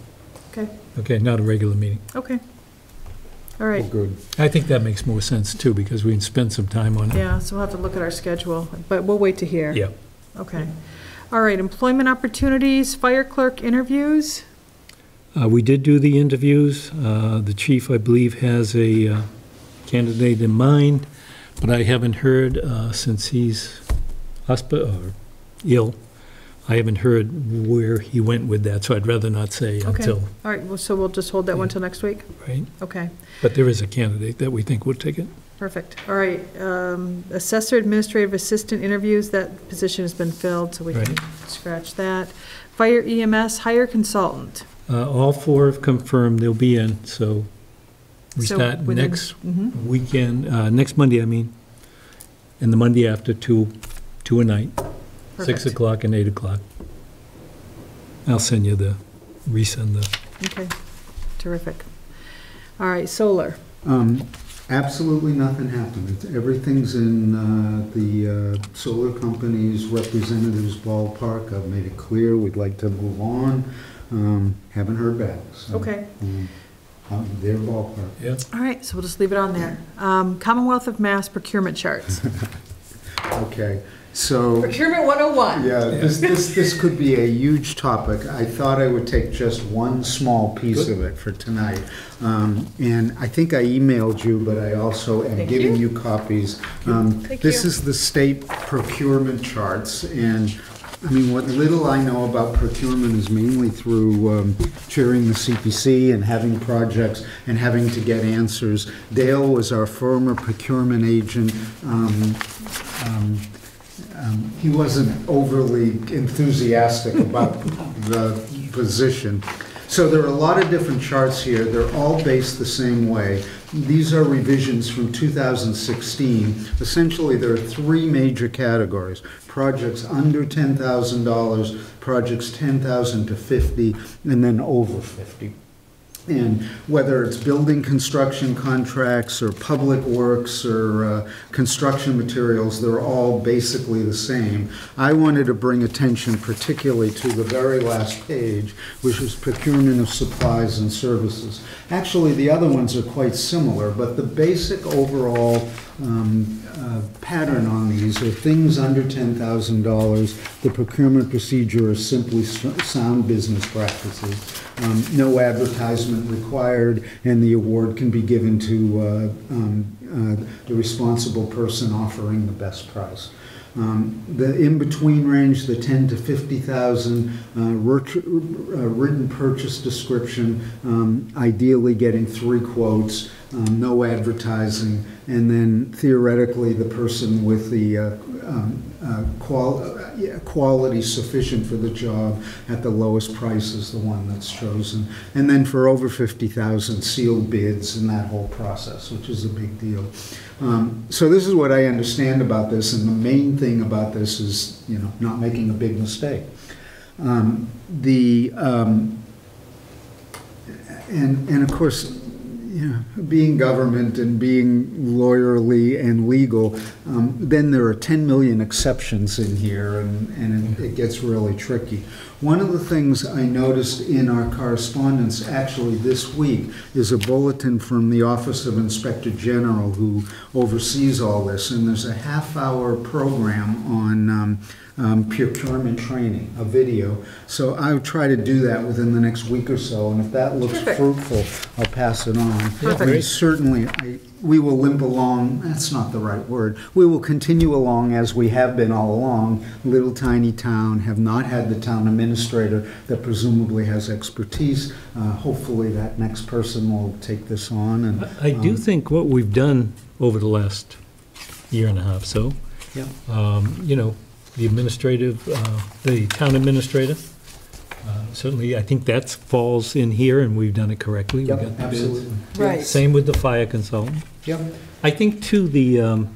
okay, Okay, not a regular meeting. okay. All right, Good. I think that makes more sense, too, because we can spend some time on it. yeah, so we'll have to look at our schedule, but we'll wait to hear. Yeah. Okay. All right, employment opportunities, fire clerk interviews. Uh, We did do the interviews. Uh, The chief, I believe, has a uh, candidate in mind, but I haven't heard uh, since he's hospi- or ill I haven't heard where he went with that, so I'd rather not say Okay, until, all right, well, so we'll just hold that one till next week? right? Okay, But there is a candidate that we think will take it. perfect. All right, um, Assessor Administrative Assistant interviews, that position has been filled, so we can Right. scratch that. Fire EMS, hire consultant. Uh, All four have confirmed they'll be in, so we So start within- next Mhm. weekend, uh, next Monday, I mean, and the Monday after, two, two a night, six Perfect. o'clock and eight o'clock. I'll send you the, resend the, Okay, terrific. All right, solar. Um, Absolutely nothing happened. It's- Everything's in uh, the uh, solar company's representatives ballpark. I've made it clear we'd like to move on. Um, Haven't heard back. so, Okay, um, um, Their ballpark. yeah. all right, so we'll just leave it on there. Um, Commonwealth of Mass procurement charts. Okay, so. Procurement 101. Yeah, this, this, this could be a huge topic. I thought I would take just one small piece of it for tonight. Um, And I think I emailed you, but I also am Thank giving you. you copies. Um, Thank This you. is the state procurement charts, and, I mean, what little I know about procurement is mainly through um, chairing the CPC and having projects and having to get answers. Dale was our former procurement agent. Um, um, um, he wasn't overly enthusiastic about the position. So there are a lot of different charts here. They're all based the same way. These are revisions from 2016. Essentially, there are three major categories. Projects under $10,000, projects 10,000 to 50, and then over 50. And whether it's building construction contracts or public works or uh, construction materials, they're all basically the same. I wanted to bring attention particularly to the very last page, which is procurement of supplies and services. Actually, the other ones are quite similar, but the basic overall um, uh, pattern on these are things under $10,000. The procurement procedure is simply sound business practices. Um, No advertisement required, and the award can be given to uh, um, uh, the responsible person offering the best price. Um, The in-between range, the 10 to 50,000, uh, rit- uh, written purchase description, um, ideally getting three quotes, um, no advertising, and then theoretically, the person with the uh, um, uh, qual- uh, quality sufficient for the job at the lowest price is the one that's chosen. And then for over 50,000, sealed bids and that whole process, which is a big deal. Um, So this is what I understand about this, and the main thing about this is, you know, not making a big mistake. Um, The, um, and, and of course, you know, being government and being lawyerly and legal, um, then there are 10 million exceptions in here, and, and it gets really tricky. One of the things I noticed in our correspondence, actually this week, is a bulletin from the Office of Inspector General who oversees all this, and there's a half-hour program on um, um, procurement training, a video. So I'll try to do that within the next week or so, and if that looks Perfect. fruitful, I'll pass it on. Perfect. I mean, Certainly, I- we will limp along, that's not the right word, we will continue along as we have been all along. Little tiny town, have not had the town administrator that presumably has expertise. Uh, Hopefully, that next person will take this on and. I I do um, think what we've done over the last year and a half, so, Yeah. um, you know, the administrative, uh, the town administrator, uh, certainly, I think that falls in here, and we've done it correctly. We Yep, the bids. absolutely. Right. Same with the fire consultant. Yep. I think too, the, um,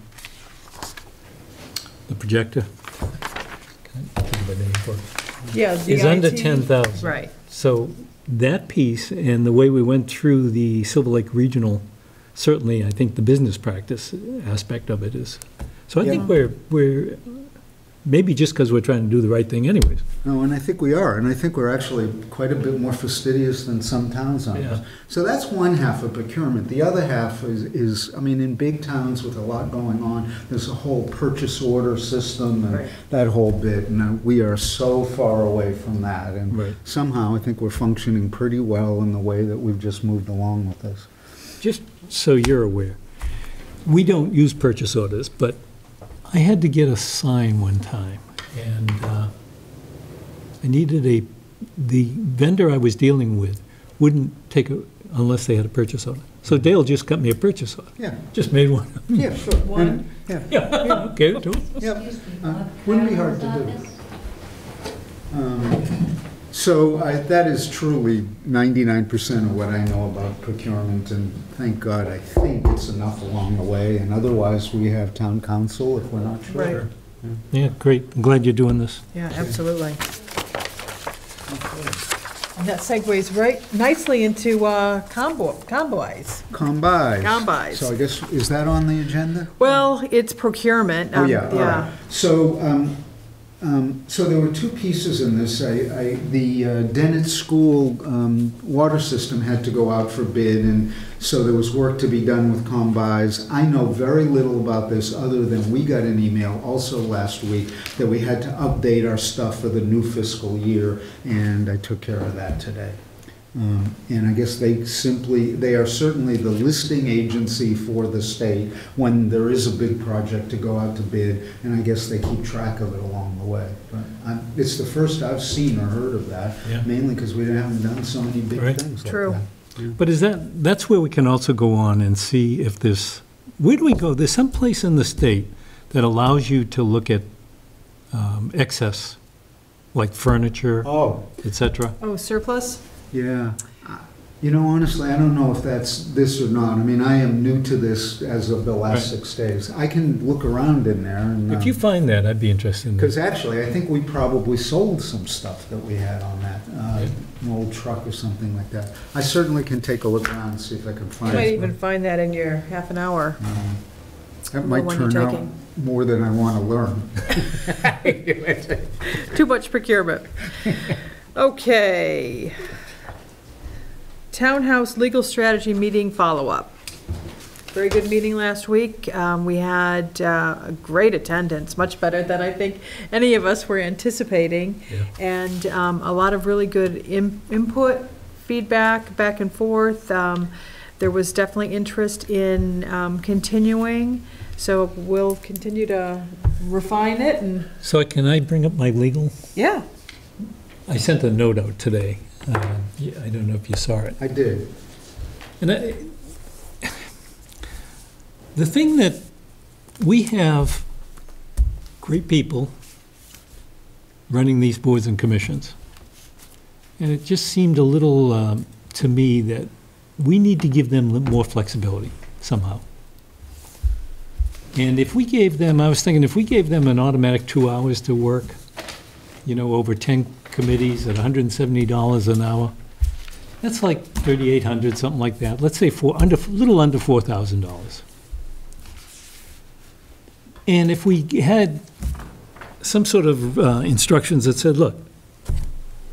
the projector, can I think of a name for it? Yeah. the is under IT 10,000. Right. So that piece and the way we went through the Silver Lake Regional, certainly, I think the business practice aspect of it is, so I think Yeah. we're, we're, maybe just because we're trying to do the right thing anyways. No, and I think we are, and I think we're actually quite a bit more fastidious than some towns on this. Yeah. So that's one half of procurement. The other half is, is, I mean, in big towns with a lot going on, there's a whole purchase order system and Right. that whole bit, and uh, we are so far away from that. And Right. somehow, I think we're functioning pretty well in the way that we've just moved along with this. Just so you're aware, we don't use purchase orders, but I had to get a sign one time, and uh, I needed a, the vendor I was dealing with wouldn't take a, unless they had a purchase order. So Dale just got me a purchase order, Yeah, just made one. yeah, sure. One. Yeah, Yeah, okay, do it. yeah. Uh, Wouldn't be hard to do. Um, So I- that is truly 99% of what I know about procurement, and thank God, I think it's enough along the way, and otherwise, we have town counsel if we're not sure. Right. sure. Yeah, great, I'm glad you're doing this. Yeah, absolutely. And that segues right nicely into uh, combo, COMMBUYS. COMMBUYS. COMMBUYS. So I guess, is that on the agenda? Well, it's procurement. Oh, um, yeah, all right. So, um, um, so there were two pieces in this. I, I, the uh, Dennett School um, water system had to go out for bid, and so there was work to be done with COMMBUYS. I know very little about this, other than we got an email also last week that we had to update our stuff for the new fiscal year, and I took care of that today. Um, And I guess they simply, they are certainly the listing agency for the state when there is a big project to go out to bid, and I guess they keep track of it along the way. But I'm- it's the first I've seen or heard of that, Yeah. mainly because we haven't done so many big Right. things like True. that. But is that, that's where we can also go on and see if this, where do we go? There's some place in the state that allows you to look at um, excess, like furniture, Oh, et cetera. Oh, surplus? Yeah. You know, honestly, I don't know if that's this or not. I mean, I am new to this as of the last Right. six days. I can look around in there and. If you um, find that, I'd be interested in that. Because actually, I think we probably sold some stuff that we had on that, uh, an old truck or something like that. I certainly can take a look around and see if I can find. You find might it. even find that in your half an hour. Um, That might turn out more than I want to learn. Too much procurement. Okay. Townhouse Legal Strategy Meeting Follow-Up. Very good meeting last week. Um, We had uh, a great attendance, much better than I think any of us were anticipating. Yeah. And um, a lot of really good im- input, feedback, back and forth. Um, There was definitely interest in um, continuing, so we'll continue to refine it and, So can I bring up my legal? yeah. I sent a note out today. Uh, yeah, I don't know if you saw it. I did. And I, the thing that we have great people running these boards and commissions. And it just seemed a little, um, to me, that we need to give them more flexibility somehow. And if we gave them, I was thinking, if we gave them an automatic two hours to work, you know, over 10 committees at $170 an hour, that's like 3,800, something like that. Let's say four, under, little under $4,000. And if we had some sort of uh, instructions that said, look,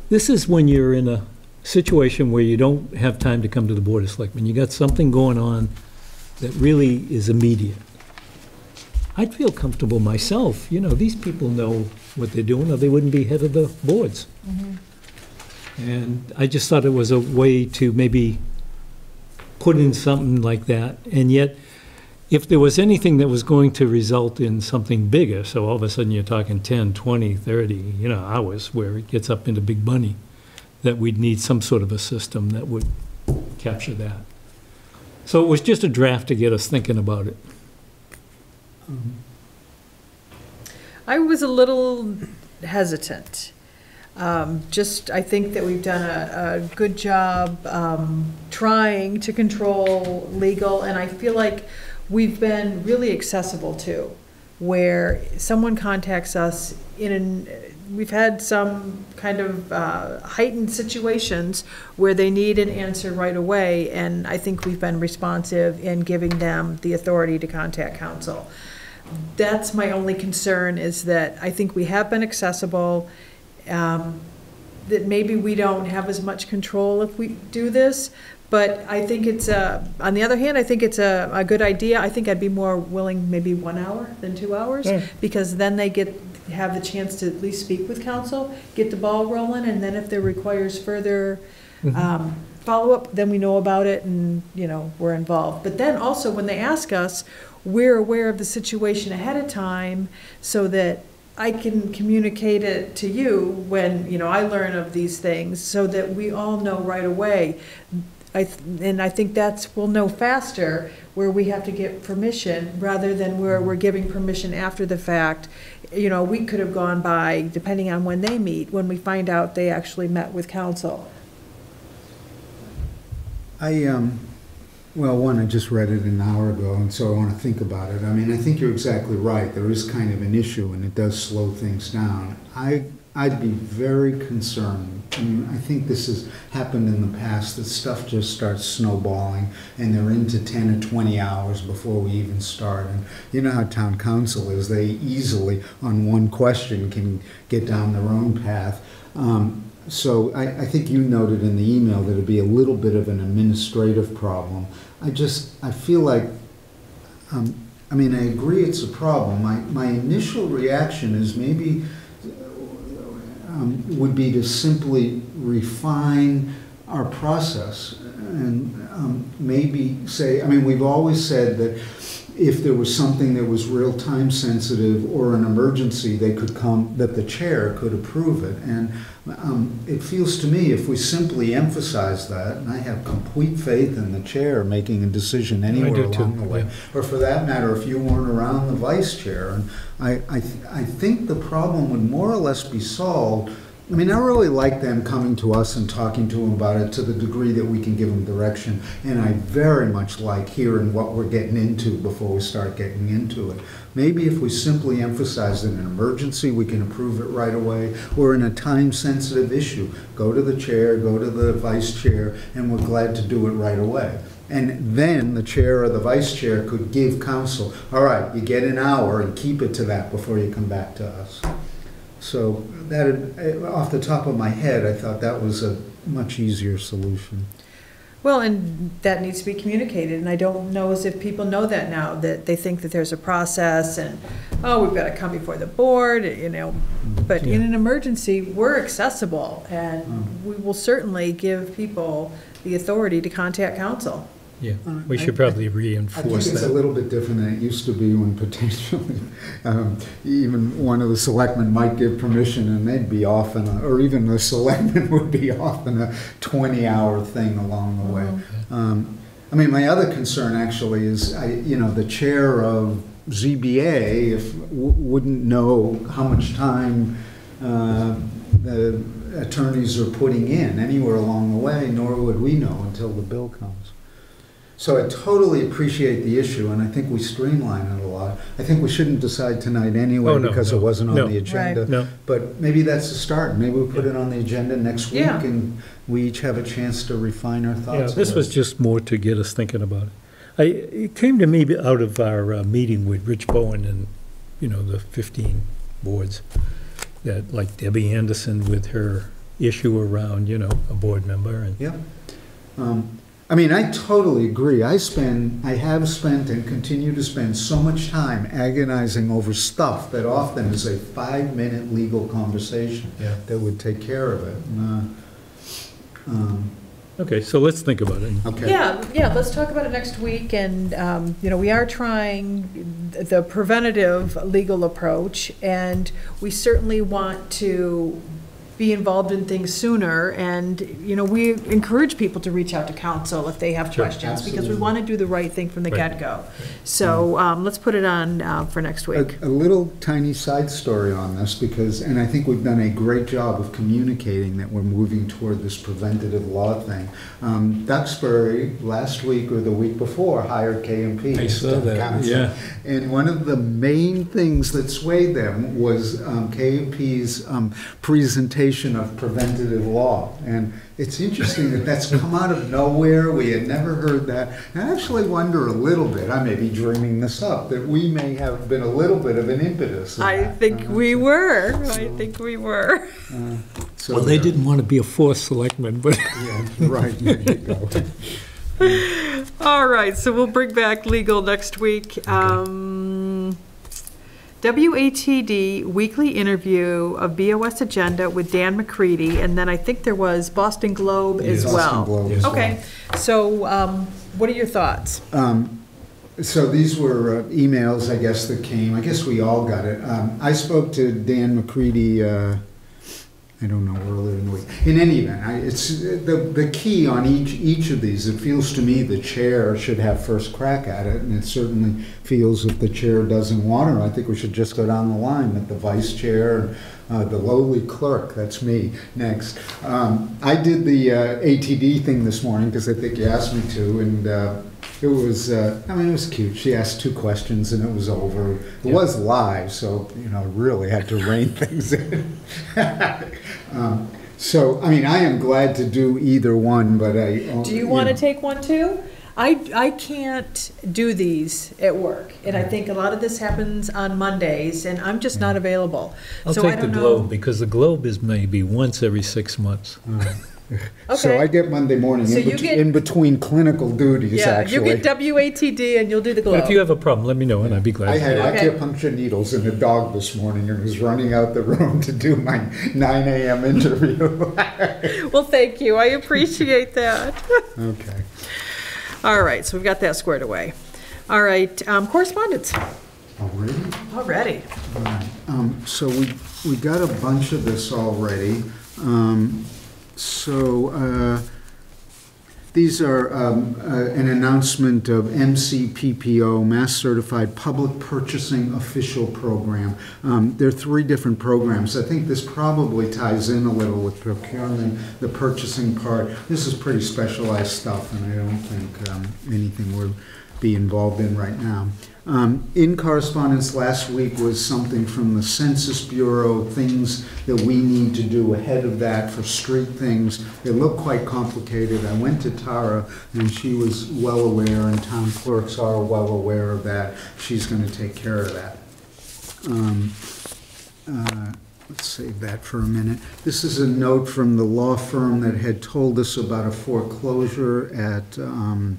this is when you're in a situation where you don't have time to come to the Board of Selectmen, you got something going on that really is immediate. I'd feel comfortable myself, you know, these people know what they're doing, or they wouldn't be head of the boards. Mm-hmm. And I just thought it was a way to maybe put in something like that, and yet, if there was anything that was going to result in something bigger, so all of a sudden you're talking 10, 20, 30, you know, hours, where it gets up into big money, that we'd need some sort of a system that would capture that. So it was just a draft to get us thinking about it. Mm-hmm. I was a little hesitant. Um, Just, I think that we've done a, a good job um, trying to control legal, and I feel like we've been really accessible to, where someone contacts us in an, we've had some kind of uh, heightened situations where they need an answer right away, and I think we've been responsive in giving them the authority to contact counsel. That's my only concern, is that I think we have been accessible, um, that maybe we don't have as much control if we do this, but I think it's a, on the other hand, I think it's a, a good idea. I think I'd be more willing maybe one hour than two hours, Yeah. because then they get, have the chance to at least speak with counsel, get the ball rolling, and then if there requires further um, follow-up, then we know about it and, you know, we're involved. But then also, when they ask us, we're aware of the situation ahead of time so that I can communicate it to you when, you know, I learn of these things, so that we all know right away. I, and I think that's, we'll know faster where we have to get permission, rather than where we're giving permission after the fact. You know, we could have gone by, depending on when they meet, when we find out they actually met with counsel. I, um, well, one, I just read it an hour ago, and so I want to think about it. I mean, I think you're exactly right. There is kind of an issue, and it does slow things down. I, I'd be very concerned. I mean, I think this has happened in the past, that stuff just starts snowballing, and they're into 10 or 20 hours before we even start. And you know how town counsel is. They easily, on one question, can get down their own path. Um, so I, I think you noted in the email that it'd be a little bit of an administrative problem. I just, I feel like, um, I mean, I agree it's a problem. My, my initial reaction is maybe, um, would be to simply refine our process and um, maybe say, I mean, we've always said that if there was something that was real time sensitive or an emergency, they could come, that the chair could approve it. And um, it feels to me if we simply emphasize that, and I have complete faith in the chair making a decision anywhere do too, along the way, yeah. or for that matter, if you weren't around the vice chair, and I, I, th- I think the problem would more or less be solved. I mean, I really like them coming to us and talking to them about it to the degree that we can give them direction. And I very much like hearing what we're getting into before we start getting into it. Maybe if we simply emphasize that in an emergency, we can approve it right away, or in a time-sensitive issue, go to the chair, go to the vice chair, and we're glad to do it right away. And then the chair or the vice chair could give counsel, all right, you get an hour and keep it to that before you come back to us. So that, off the top of my head, I thought that was a much easier solution. Well, and that needs to be communicated, and I don't know as if people know that now, that they think that there's a process and, oh, we've got to come before the board, you know. But in an emergency, we're accessible, and mm. we will certainly give people the authority to contact counsel. Yeah, we should probably I think reinforce it's a little bit different than it used to be when potentially, um, even one of the selectmen might give permission and they'd be off in a, or even the selectmen would be off in a 20-hour thing along the way. Um, I mean, my other concern actually is, I, you know, the chair of ZBA if, wouldn't know how much time uh, the attorneys are putting in anywhere along the way, nor would we know until the bill comes. So I totally appreciate the issue, and I think we streamline it a lot. I think we shouldn't decide tonight anyway Oh, no, because it wasn't on no. the agenda. No, But maybe that's the start. Maybe we put it on the agenda next week, Yeah. and we each have a chance to refine our thoughts. yeah, a this was little. just more to get us thinking about it. I, it came to me out of our uh, meeting with Rich Bowen and, you know, the 15 boards, that like Debbie Anderson with her issue around, you know, a board member and Yeah. Um, I mean, I totally agree. I spend, I have spent and continue to spend so much time agonizing over stuff that often is a five-minute legal conversation Yeah. that would take care of it. And, uh, um, Okay, so let's think about it. Okay. Yeah, yeah, let's talk about it next week, and, um, you know, we are trying the preventative legal approach, and we certainly want to be involved in things sooner, and, you know, we encourage people to reach out to counsel if they have Sure. questions, because we Absolutely. want to do the right thing from the Right. get-go. So, um, let's put it on, uh, for next week. A, a little tiny side story on this because, and I think we've done a great job of communicating that we're moving toward this preventative law thing. Um, Duxbury, last week or the week before, hired KMP. I as saw town that, counsel. yeah. And one of the main things that swayed them was um, KMP's um, presentation of preventative law. And it's interesting that that's come out of nowhere. We had never heard that. And I actually wonder a little bit, I may be dreaming this up, that we may have been a little bit of an impetus. in I that. think Uh, we were, I think we were. so Well, they didn't want to be a fourth selectman, but Yeah, right, there you go. All right, so we'll bring back legal next week. Um, WATD weekly interview of BOS agenda with Dan McCready, and then I think there was Boston Globe as Boston well. Globe as. Okay, so um, what are your thoughts? Um, So these were uh, emails, I guess, that came, I guess we all got it. Um, I spoke to Dan McCready, uh, I don't know, earlier in the week. In any event, I- it's, the, the key on each, each of these, it feels to me the chair should have first crack at it, and it certainly feels if the chair doesn't want to, I think we should just go down the line, that the vice chair, uh, the lowly clerk, that's me, next. Um, I did the uh, ATD thing this morning, because I think you asked me to, and uh, it was, uh, I mean, it was cute. She asked two questions and it was over. It was live, so, you know, really had to rein things in. Um, So, I mean, I am glad to do either one, but I. Do you want to take one too? I, I can't do these at work, and I think a lot of this happens on Mondays, and I'm just not available. I'll So take the don't know- Globe, because the Globe is maybe once every six months. So Okay. I get Monday morning So in you bet- get- in between clinical duties, Yeah, you actually. get WATD and you'll do the But if you Globe. have a problem, let me know, and I'd be glad I to had do it. Okay. acupuncture needles in a dog this morning and was running out the room to do my 9 AM interview. Well, thank you, I appreciate that. Okay. All right, so we've got that squared away. All right, um, correspondence, Already? already. Um, So we, we got a bunch of this already. Um, So uh, these are um, uh, an announcement of MCPPO, Mass Certified Public Purchasing Official Program. Um, There are three different programs. I think this probably ties in a little with procurement, the purchasing part. This is pretty specialized stuff, and I don't think um, anything we'll be involved in right now. Um, In correspondence last week was something from the Census Bureau, things that we need to do ahead of that for street things. They look quite complicated. I went to Tara, and she was well aware, and town clerks are well aware of that. She's going to take care of that. Um, uh, Let's save that for a minute. This is a note from the law firm that had told us about a foreclosure at um,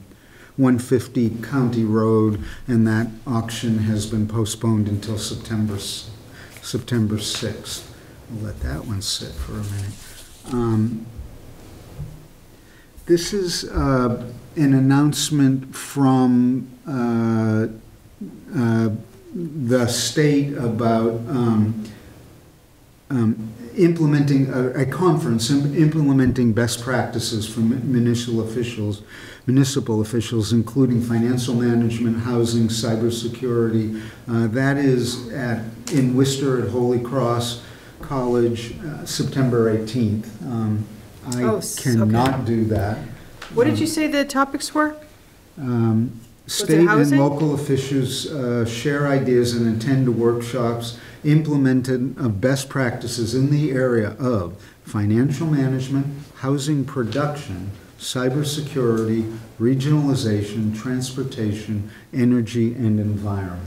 150 County Road, and that auction has been postponed until September, September 6th. We'll let that one sit for a minute. Um, This is uh, an announcement from uh, uh, the state about um, um, implementing, a a conference, im- implementing best practices mu- municipal officials, municipal officials, including financial management, housing, cybersecurity. Uh, That is at, in Worcester at Holy Cross College, uh, September 18th. Um, Oh, I okay. cannot do that. What did you say the topics were? Um, State and local officials uh, share ideas and attend workshops implemented of best practices in the area of financial management, housing production, cybersecurity, regionalization, transportation, energy, and environment.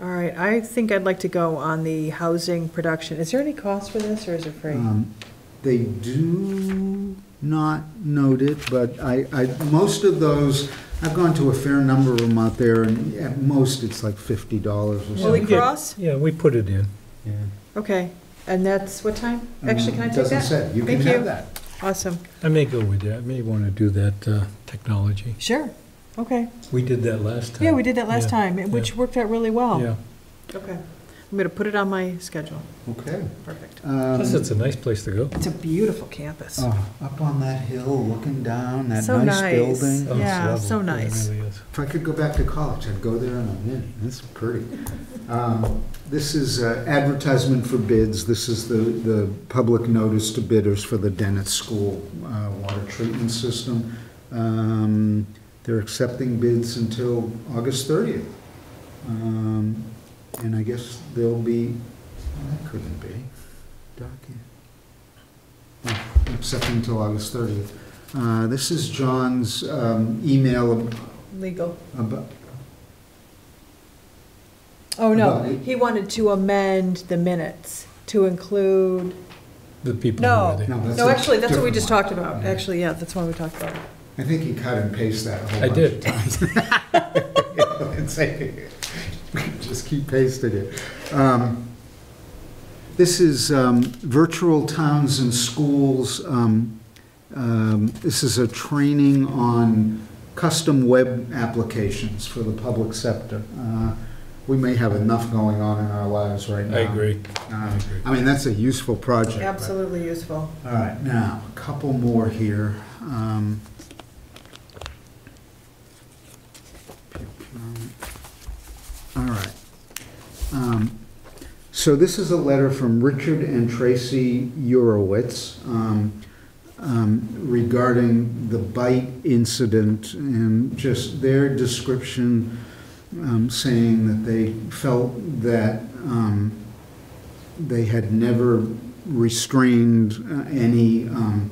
All right, I think I'd like to go on the housing production. Is there any cost for this, or is it free? Um, They do not note it, but I, I, most of those, I've gone to a fair number of them out there, and at most, it's like fifty dollars or something. Holy something. Cross? Yeah, we put it in. Yeah. Okay, and that's what time? Actually, can I Um, take that? Doesn't say, you can Thank have you. that. Awesome. I may go with that, I may want to do that uh, technology. Sure, okay. We did that last time. Yeah, we did that last Yeah, time, which yeah. worked out really well. Yeah, Okay. I'm going to put it on my schedule. Okay. Perfect. plus Um, it's a nice place to go. It's a beautiful campus. oh, Up on that hill, looking down, that So nice nice. building. Oh, it's Yeah, lovely. so It nice. really is. If I could go back to college, I'd go there in a minute. It's pretty. Um, This is uh, advertisement for bids. This is the, the public notice to bidders for the Dennett School uh, water treatment system. Um, They're accepting bids until August 30th. Um, And I guess they'll be, well, that couldn't be. Document. Oh, Accepting until August 30th. Uh, This is John's um, email ab- Legal. about, Oh, no, About he wanted to amend the minutes to include, The people who No. are there. No, that's no, a actually, that's what we different just one. talked about. Actually, yeah, that's one we talked about. I think he cut and pasted that a whole I bunch of did. times. It's like, Just keep pasting it. Um, This is um, virtual towns and schools. um, um, This is a training on custom web applications for the public sector. Uh, We may have enough going on in our lives right now. I agree. Uh, I mean, that's a useful project. but- Absolutely useful. All right, now, a couple more here. Um, All right. Um, So this is a letter from Richard and Tracy Urowitz um, um, regarding the bite incident and just their description um, saying that they felt that um, they had never restrained uh, any um,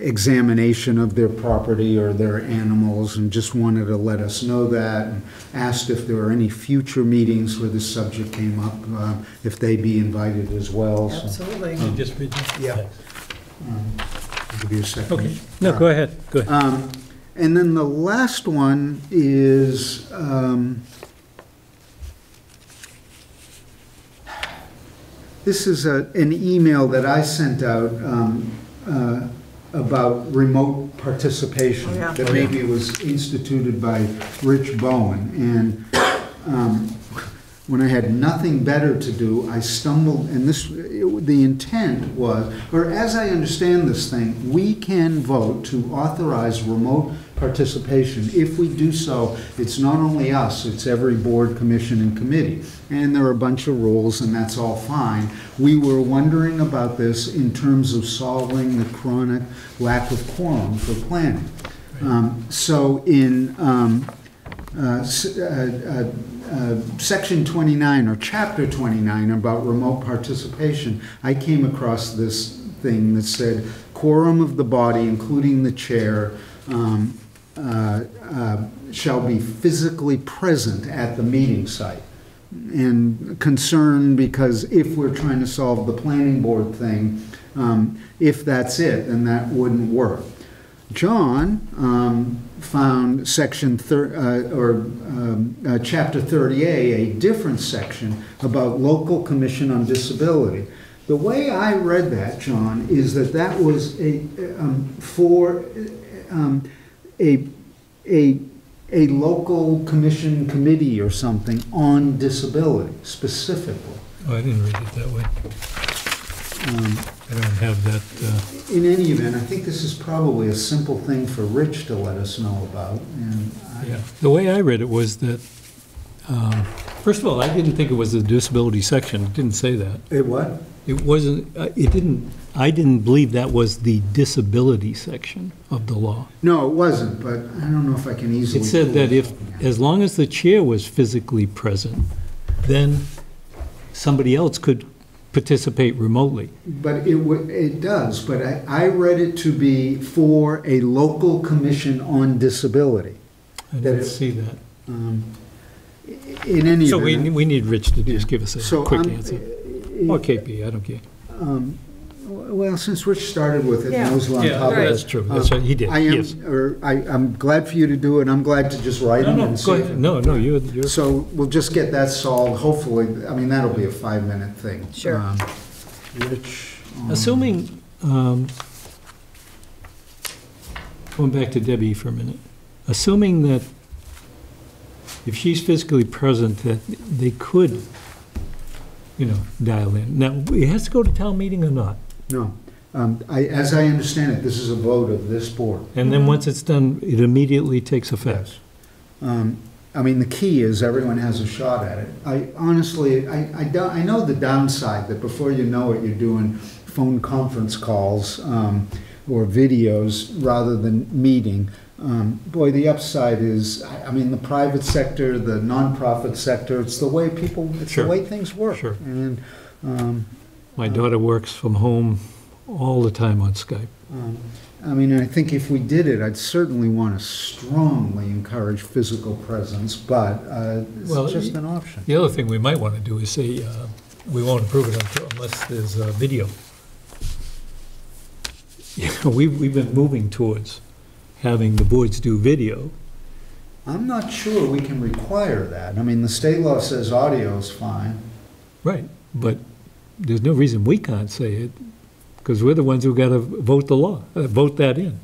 examination of their property or their animals and just wanted to let us know that and asked if there were any future meetings where this subject came up, uh, if they be invited as well. So, Absolutely. You just read that? Yeah. um, I'll give you a second. Okay, no, go ahead, go ahead. Um, And then the last one is, um, this is a- an email that I sent out um, uh, about remote participation. Oh, yeah. That maybe was instituted by Rich Bowen. And um, when I had nothing better to do, I stumbled, and this, it- the intent was, or as I understand this thing, we can vote to authorize remote participation. If we do so, it's not only us, it's every board, commission, and committee. And there are a bunch of rules, and that's all fine. We were wondering about this in terms of solving the chronic lack of quorum for planning. Um, So in um, uh, uh, uh, uh, Section 29 or Chapter 29 about remote participation, I came across this thing that said quorum of the body, including the chair, um, uh, uh, shall be physically present at the meeting site. And concern because if we're trying to solve the planning board thing, um, if that's it, then that wouldn't work. John um, found section, thir- uh, or um, uh, chapter 30A, a different section about local commission on disability. The way I read that, John, is that that was a, um, for um, a, a, a local commission committee or something on disability specifically. Oh, I didn't read it that way. Um, I don't have that, uh, In any event, I think this is probably a simple thing for Rich to let us know about, and I, yeah. The way I read it was that, um, first of all, I didn't think it was a disability section, it didn't say that. It what? It wasn't, uh, it didn't, I didn't believe that was the disability section of the law. No, it wasn't, but I don't know if I can easily. It said pull that if, out. as long as the chair was physically present, then somebody else could participate remotely. But it, wa- it does, but I, I read it to be for a local commission on disability. I didn't it- see that. Um, In any event. So we, we need Rich to just give us So a quick I'm- answer. Or KP, I don't care. um, Well, since Rich started with it, Yeah. knows what I'm Yeah, talking about. that's true, that's right, he did, I am, yes. or, I, I'm glad for you to do it, I'm glad to just write No, them no, and go see. ahead, no, no, you're, you're, So we'll just get that solved, hopefully, I mean, that'll be a five-minute thing. Sure. Um, Rich? um, assuming, um, going back to Debbie for a minute, assuming that if she's physically present, that they could, you know, dial in. Now, it has to go to town meeting or not? No, um, I, as I understand it, this is a vote of this board. And then once it's done, it immediately takes effect? Um, I mean, the key is everyone has a shot at it. I honestly, I, I don't, I know the downside, that before you know it, you're doing phone conference calls, um, or videos rather than meeting. Um, boy, the upside is, I, mean, the private sector, the nonprofit sector, it's the way people, it's the way things work. Sure. And, um, My daughter works from home all the time on Skype. Um, I mean, I think if we did it, I'd certainly want to strongly encourage physical presence, but uh, Well, it's just an option. The other thing we might want to do is say, uh, we won't approve it until- unless there's uh, video. You know, we, we've been moving towards having the boards do video. I'm not sure we can require that. I mean, the state law says audio is fine. Right. But there's no reason we can't say it, because we're the ones who got to vote the law, uh, vote that in.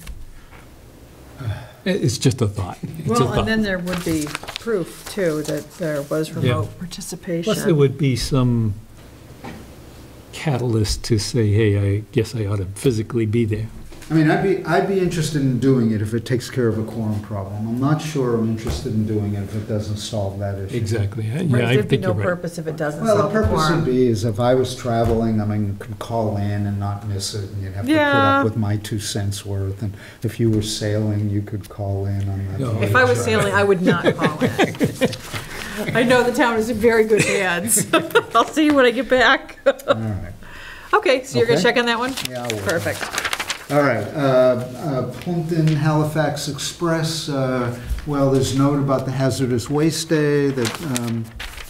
It's just a thought. It's a Well, and then there would be proof, too, that there was remote participation. Plus, there would be some catalyst to say, hey, I guess I ought to physically be there. I mean, I'd be, I'd be interested in doing it if it takes care of a quorum problem. I'm not sure I'm interested in doing it if it doesn't solve that issue. Exactly. Yeah, Right, I There'd be think no you're right. purpose if it doesn't Well, the solve the purpose would quorum. be is if I was traveling, I mean, could call in and not miss it, and you'd have to put Yeah. up with my two cents worth. And if you were sailing, you could call in on that. Oh, If I was sailing, I would not call in. I know the town is in very good hands. I'll see you when I get back. All right. Okay, so you're gonna Okay. check on that one? Yeah, I will. Perfect. All right, uh, uh, Plympton Halifax Express, uh, well, there's a note about the hazardous waste day that, um,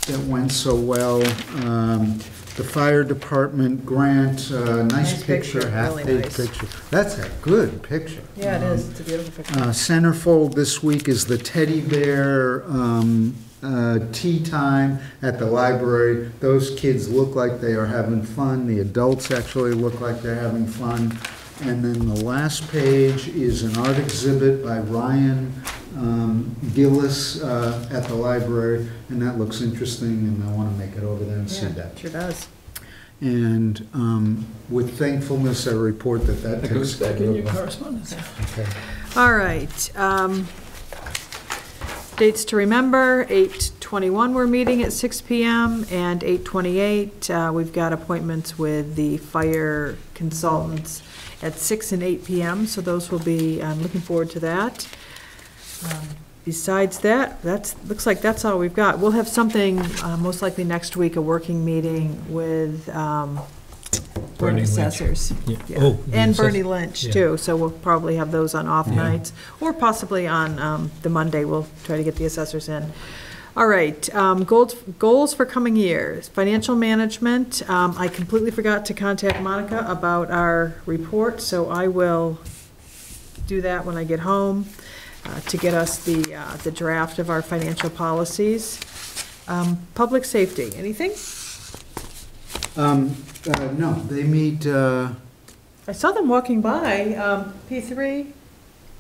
that went so well. Um, The fire department grant, uh, Nice nice picture, picture, really half-page nice. picture. That's a good picture. Yeah, it is. It's a beautiful picture. Uh, Centerfold this week is the teddy bear um, uh, tea time at the library. Those kids look like they are having fun. The adults actually look like they're having fun. And then the last page is an art exhibit by Ryan um, Gillis uh, at the library, and that looks interesting, and I want to make it over there and see Yeah, that. Sure does. And um, with thankfulness, I report that that takes. correspondence. Okay. All right. um, Dates to remember, 8:21 we're meeting at 6 PM, and 8:28, uh, we've got appointments with the fire consultants at 6 and 8 PM, so those will be, I'm looking forward to that. Um, Besides that, that's, looks like that's all we've got. We'll have something, uh, most likely next week, a working meeting with um, Board Bernie of Lynch. Assessors. Yeah. Yeah. Oh, the And assess- Bernie Lynch, yeah. too, so we'll probably have those on off Yeah. nights, or possibly on um, the Monday, we'll try to get the assessors in. All right, um, goals, goals for coming years, financial management, um, I completely forgot to contact Monica about our report, so I will do that when I get home, uh, to get us the, uh, the draft of our financial policies. Um, Public safety, anything? Um, uh, No, they meet, uh, I saw them walking by, um, P3,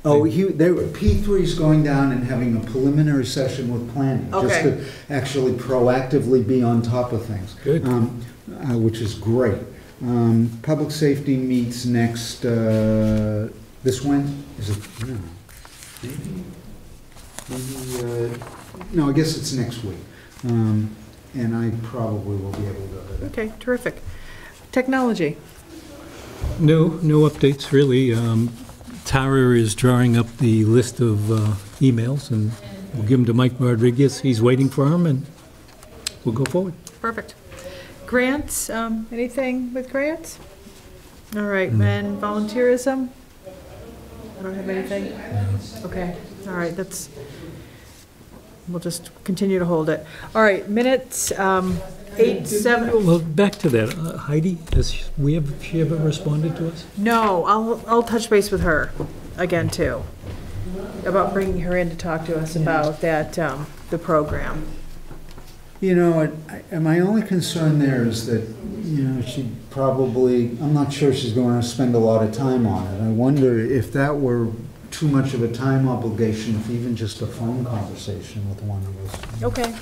oh, he, they, were- P3's going down and having a preliminary session with planning. Just Okay. to actually proactively be on top of things. Good. um, uh, Which is great. Um, Public safety meets next, uh, this Wednesday, is it, no, maybe, maybe, uh, no, I guess it's next week. Um, And I probably will be able to go to that. okay, terrific. Technology. No, no updates, really. Um, Tara is drawing up the list of uh, emails, and we'll give them to Mike Rodriguez. He's waiting for them, and we'll go forward. Perfect. Grants, um, anything with grants? All right, and volunteerism? I don't have anything? Okay, all right, that's, we'll just continue to hold it. All right, minutes, um, eight, seven, Well, back to that. Uh, Heidi, has we ever, she ever responded to us? no, I'll, I'll touch base with her again, too, about bringing her in to talk to us about that, um, the program. You know, and I- and my only concern there is that, you know, she probably, I'm not sure she's going to spend a lot of time on it. I wonder if that were too much of a time obligation, if even just a phone conversation with one of us. Okay,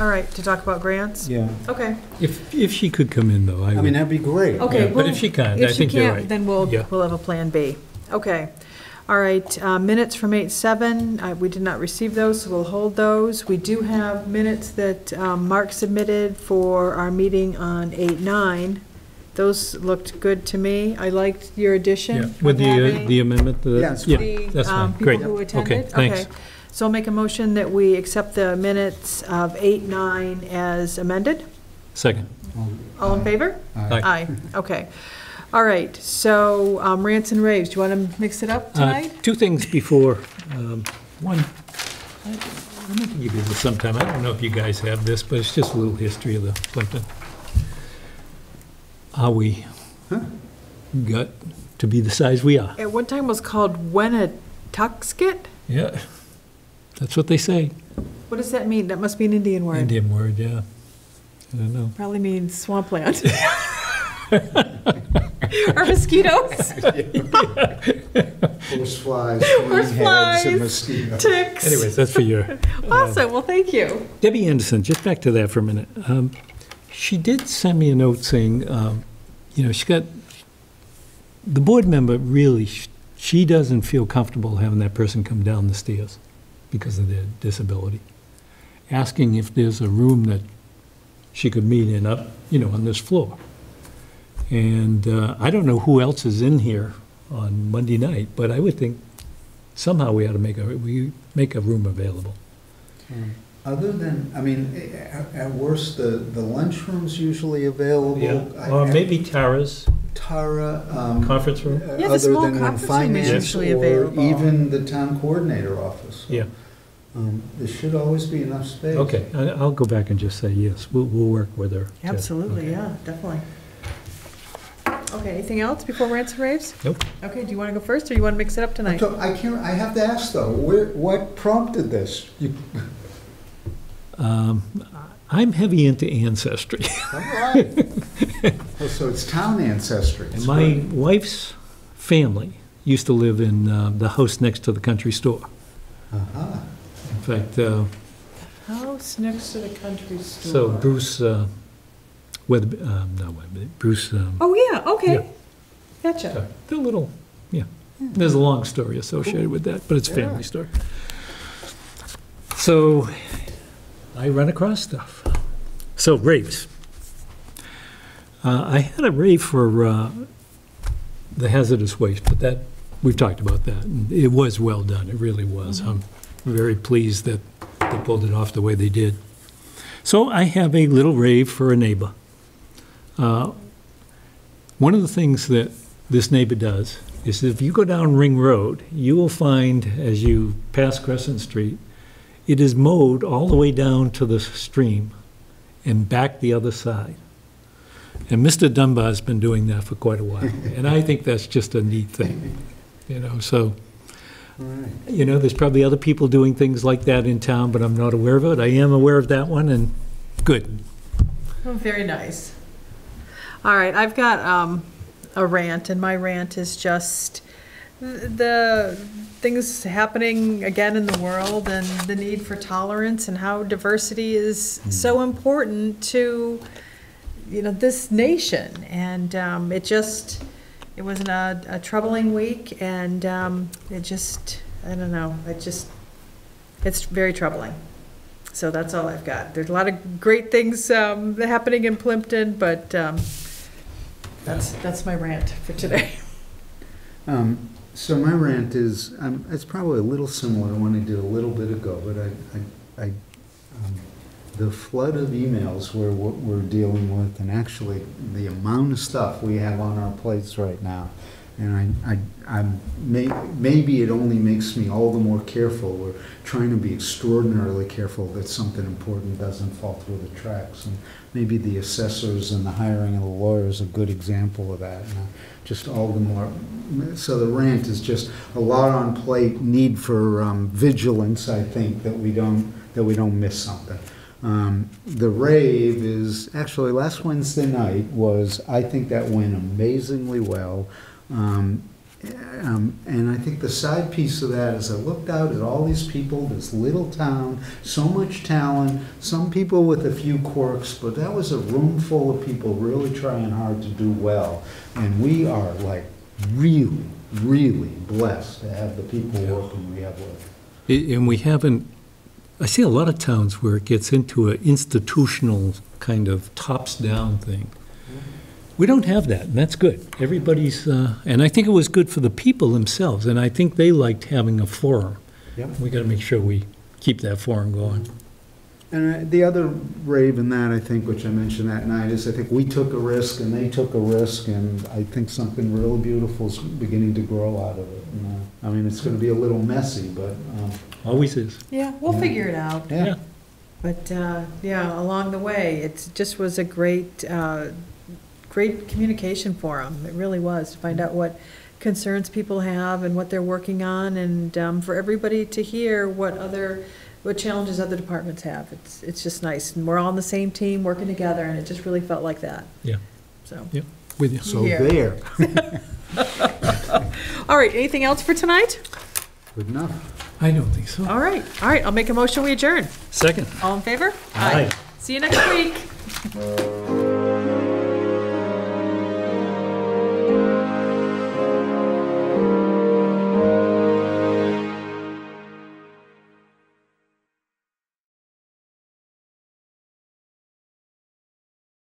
all right, to talk about grants? Yeah, Okay. If, if she could come in, though, I I mean, would. that'd be great. Okay, Yeah, but well, if she can't, if I she think you're can't, right. Then we'll, Yeah. we'll have a Plan B. Okay. All right, uh, minutes from eight seven, uh, we did not receive those, so we'll hold those. We do have minutes that um, Mark submitted for our meeting on eight nine. Those looked good to me. I liked your addition. Yeah, of with the, uh, having the amendment, the- Yeah, it's yeah, the, that's um, fine, great. People who Okay, attended? thanks. Okay. So I'll make a motion that we accept the minutes of eight nine as amended. Second. All in favor? Aye. Aye, okay. All right, so um, rants and raves, do you want to mix it up Uh, tonight? Two things before, um, one, I I meant to give you this sometime, I don't know if you guys have this, but it's just a little history of the Plympton. How we got to be the size we are. At one time was called Winnetuxet? Yeah, that's what they say. What does that mean? That must be an Indian word. Indian word, yeah. I don't know. Probably means swampland. Or mosquitoes. Horseflies, Horseflies, greenheads, and mosquitoes. Ticks. Anyways, that's for your, Awesome, well, thank you. Debbie Anderson, just back to that for a minute. Um, She did send me a note saying, um, you know, she got, the board member really, she doesn't feel comfortable having that person come down the stairs because of their disability. Asking if there's a room that she could meet in up, you know, on this floor. And uh, I don't know who else is in here on Monday night, but I would think somehow we ought to make a, we make a room available. Other than, I mean, at, at worst, the, the lunchroom's usually available. I- Or maybe Tara's Tara, um. conference room? uh, Yeah, the other small than when conference room is finance usually or available. Even the town coordinator office. Yeah, Um, there should always be enough space. okay, I- I'll go back and just say yes, we'll, we'll work with her. to- Absolutely, yeah, definitely. Okay, anything else before rants and raves? Nope. Okay, do you want to go first, or you want to mix it up tonight? So I can't, I have to ask though, where, what prompted this? You- Um, I'm heavy into ancestry. All right. Oh, so it's town ancestry. And my wife's family used to live in uh, the house next to the country store. Uh-huh. In fact, uh, House next to the country store. so Bruce, uh, Weather, um, not Weather, Bruce, um, Oh, yeah, okay. Yeah. Gotcha. they're little, yeah. There's a long story associated with that, but it's a Yeah. family story. So I run across stuff. So raves. Uh, I had a rave for uh, the hazardous waste, but that, we've talked about that. and It was well done, it really was. I'm very pleased that they pulled it off the way they did. So I have a little rave for a neighbor. Uh, One of the things that this neighbor does is if you go down Ring Road, you will find, as you pass Crescent Street, it is mowed all the way down to the stream and back the other side. And Mr. Dunbar's been doing that for quite a while, and I think that's just a neat thing, you know, so, All right. you know, there's probably other people doing things like that in town, but I'm not aware of it. I am aware of that one, and good. Oh, very nice. All right, I've got um, a rant, and my rant is just th- the things happening again in the world and the need for tolerance and how diversity is so important to, you know, this nation. And um, it just, it was a a troubling week, and um, it just, I don't know, it just, it's very troubling. So that's all I've got. There's a lot of great things um, happening in Plympton, but um, that's, that's my rant for today. Um, So my rant is, um, it's probably a little similar to one I did a little bit ago, but I, I, I, um, the flood of emails we're, we're dealing with, and actually the amount of stuff we have on our plates right now. And I, I, I'm, may, maybe it only makes me all the more careful. We're trying to be extraordinarily careful that something important doesn't fall through the tracks. And maybe the assessors and the hiring of the lawyers a good example of that. And, Just all the more, so the rant is just a lot on plate, need for um, vigilance, I think, that we don't, that we don't miss something. Um, The rave is, actually, last Wednesday night was, I think that went amazingly well. Um, um, And I think the side piece of that is I looked out at all these people, this little town, so much talent, some people with a few quirks, but that was a room full of people really trying hard to do well. And we are like really, really blessed to have the people working we have with. And we haven't, I see a lot of towns where it gets into an institutional kind of tops-down thing. We don't have that, and that's good. Everybody's, uh, and I think it was good for the people themselves, and I think they liked having a forum. Yep. We got to make sure we keep that forum going. And uh, the other rave in that, I think, which I mentioned that night, is I think we took a risk and they took a risk, and I think something really beautiful is beginning to grow out of it. And, uh, I mean, it's gonna be a little messy, but, um, Always is. Yeah, we'll Yeah. figure it out. yeah. But, uh, yeah, along the way, it just was a great, uh, great communication forum. It really was, to find out what concerns people have and what they're working on, and um, for everybody to hear what other, what challenges other departments have. It's, it's just nice, and we're all on the same team, working together, and it just really felt like that, Yeah, so. Yeah. with you. So Yeah. there. All right, anything else for tonight? Good enough. I don't think so. All right, all right, I'll make a motion, we adjourn. Second. All in favor? Aye. See you next week.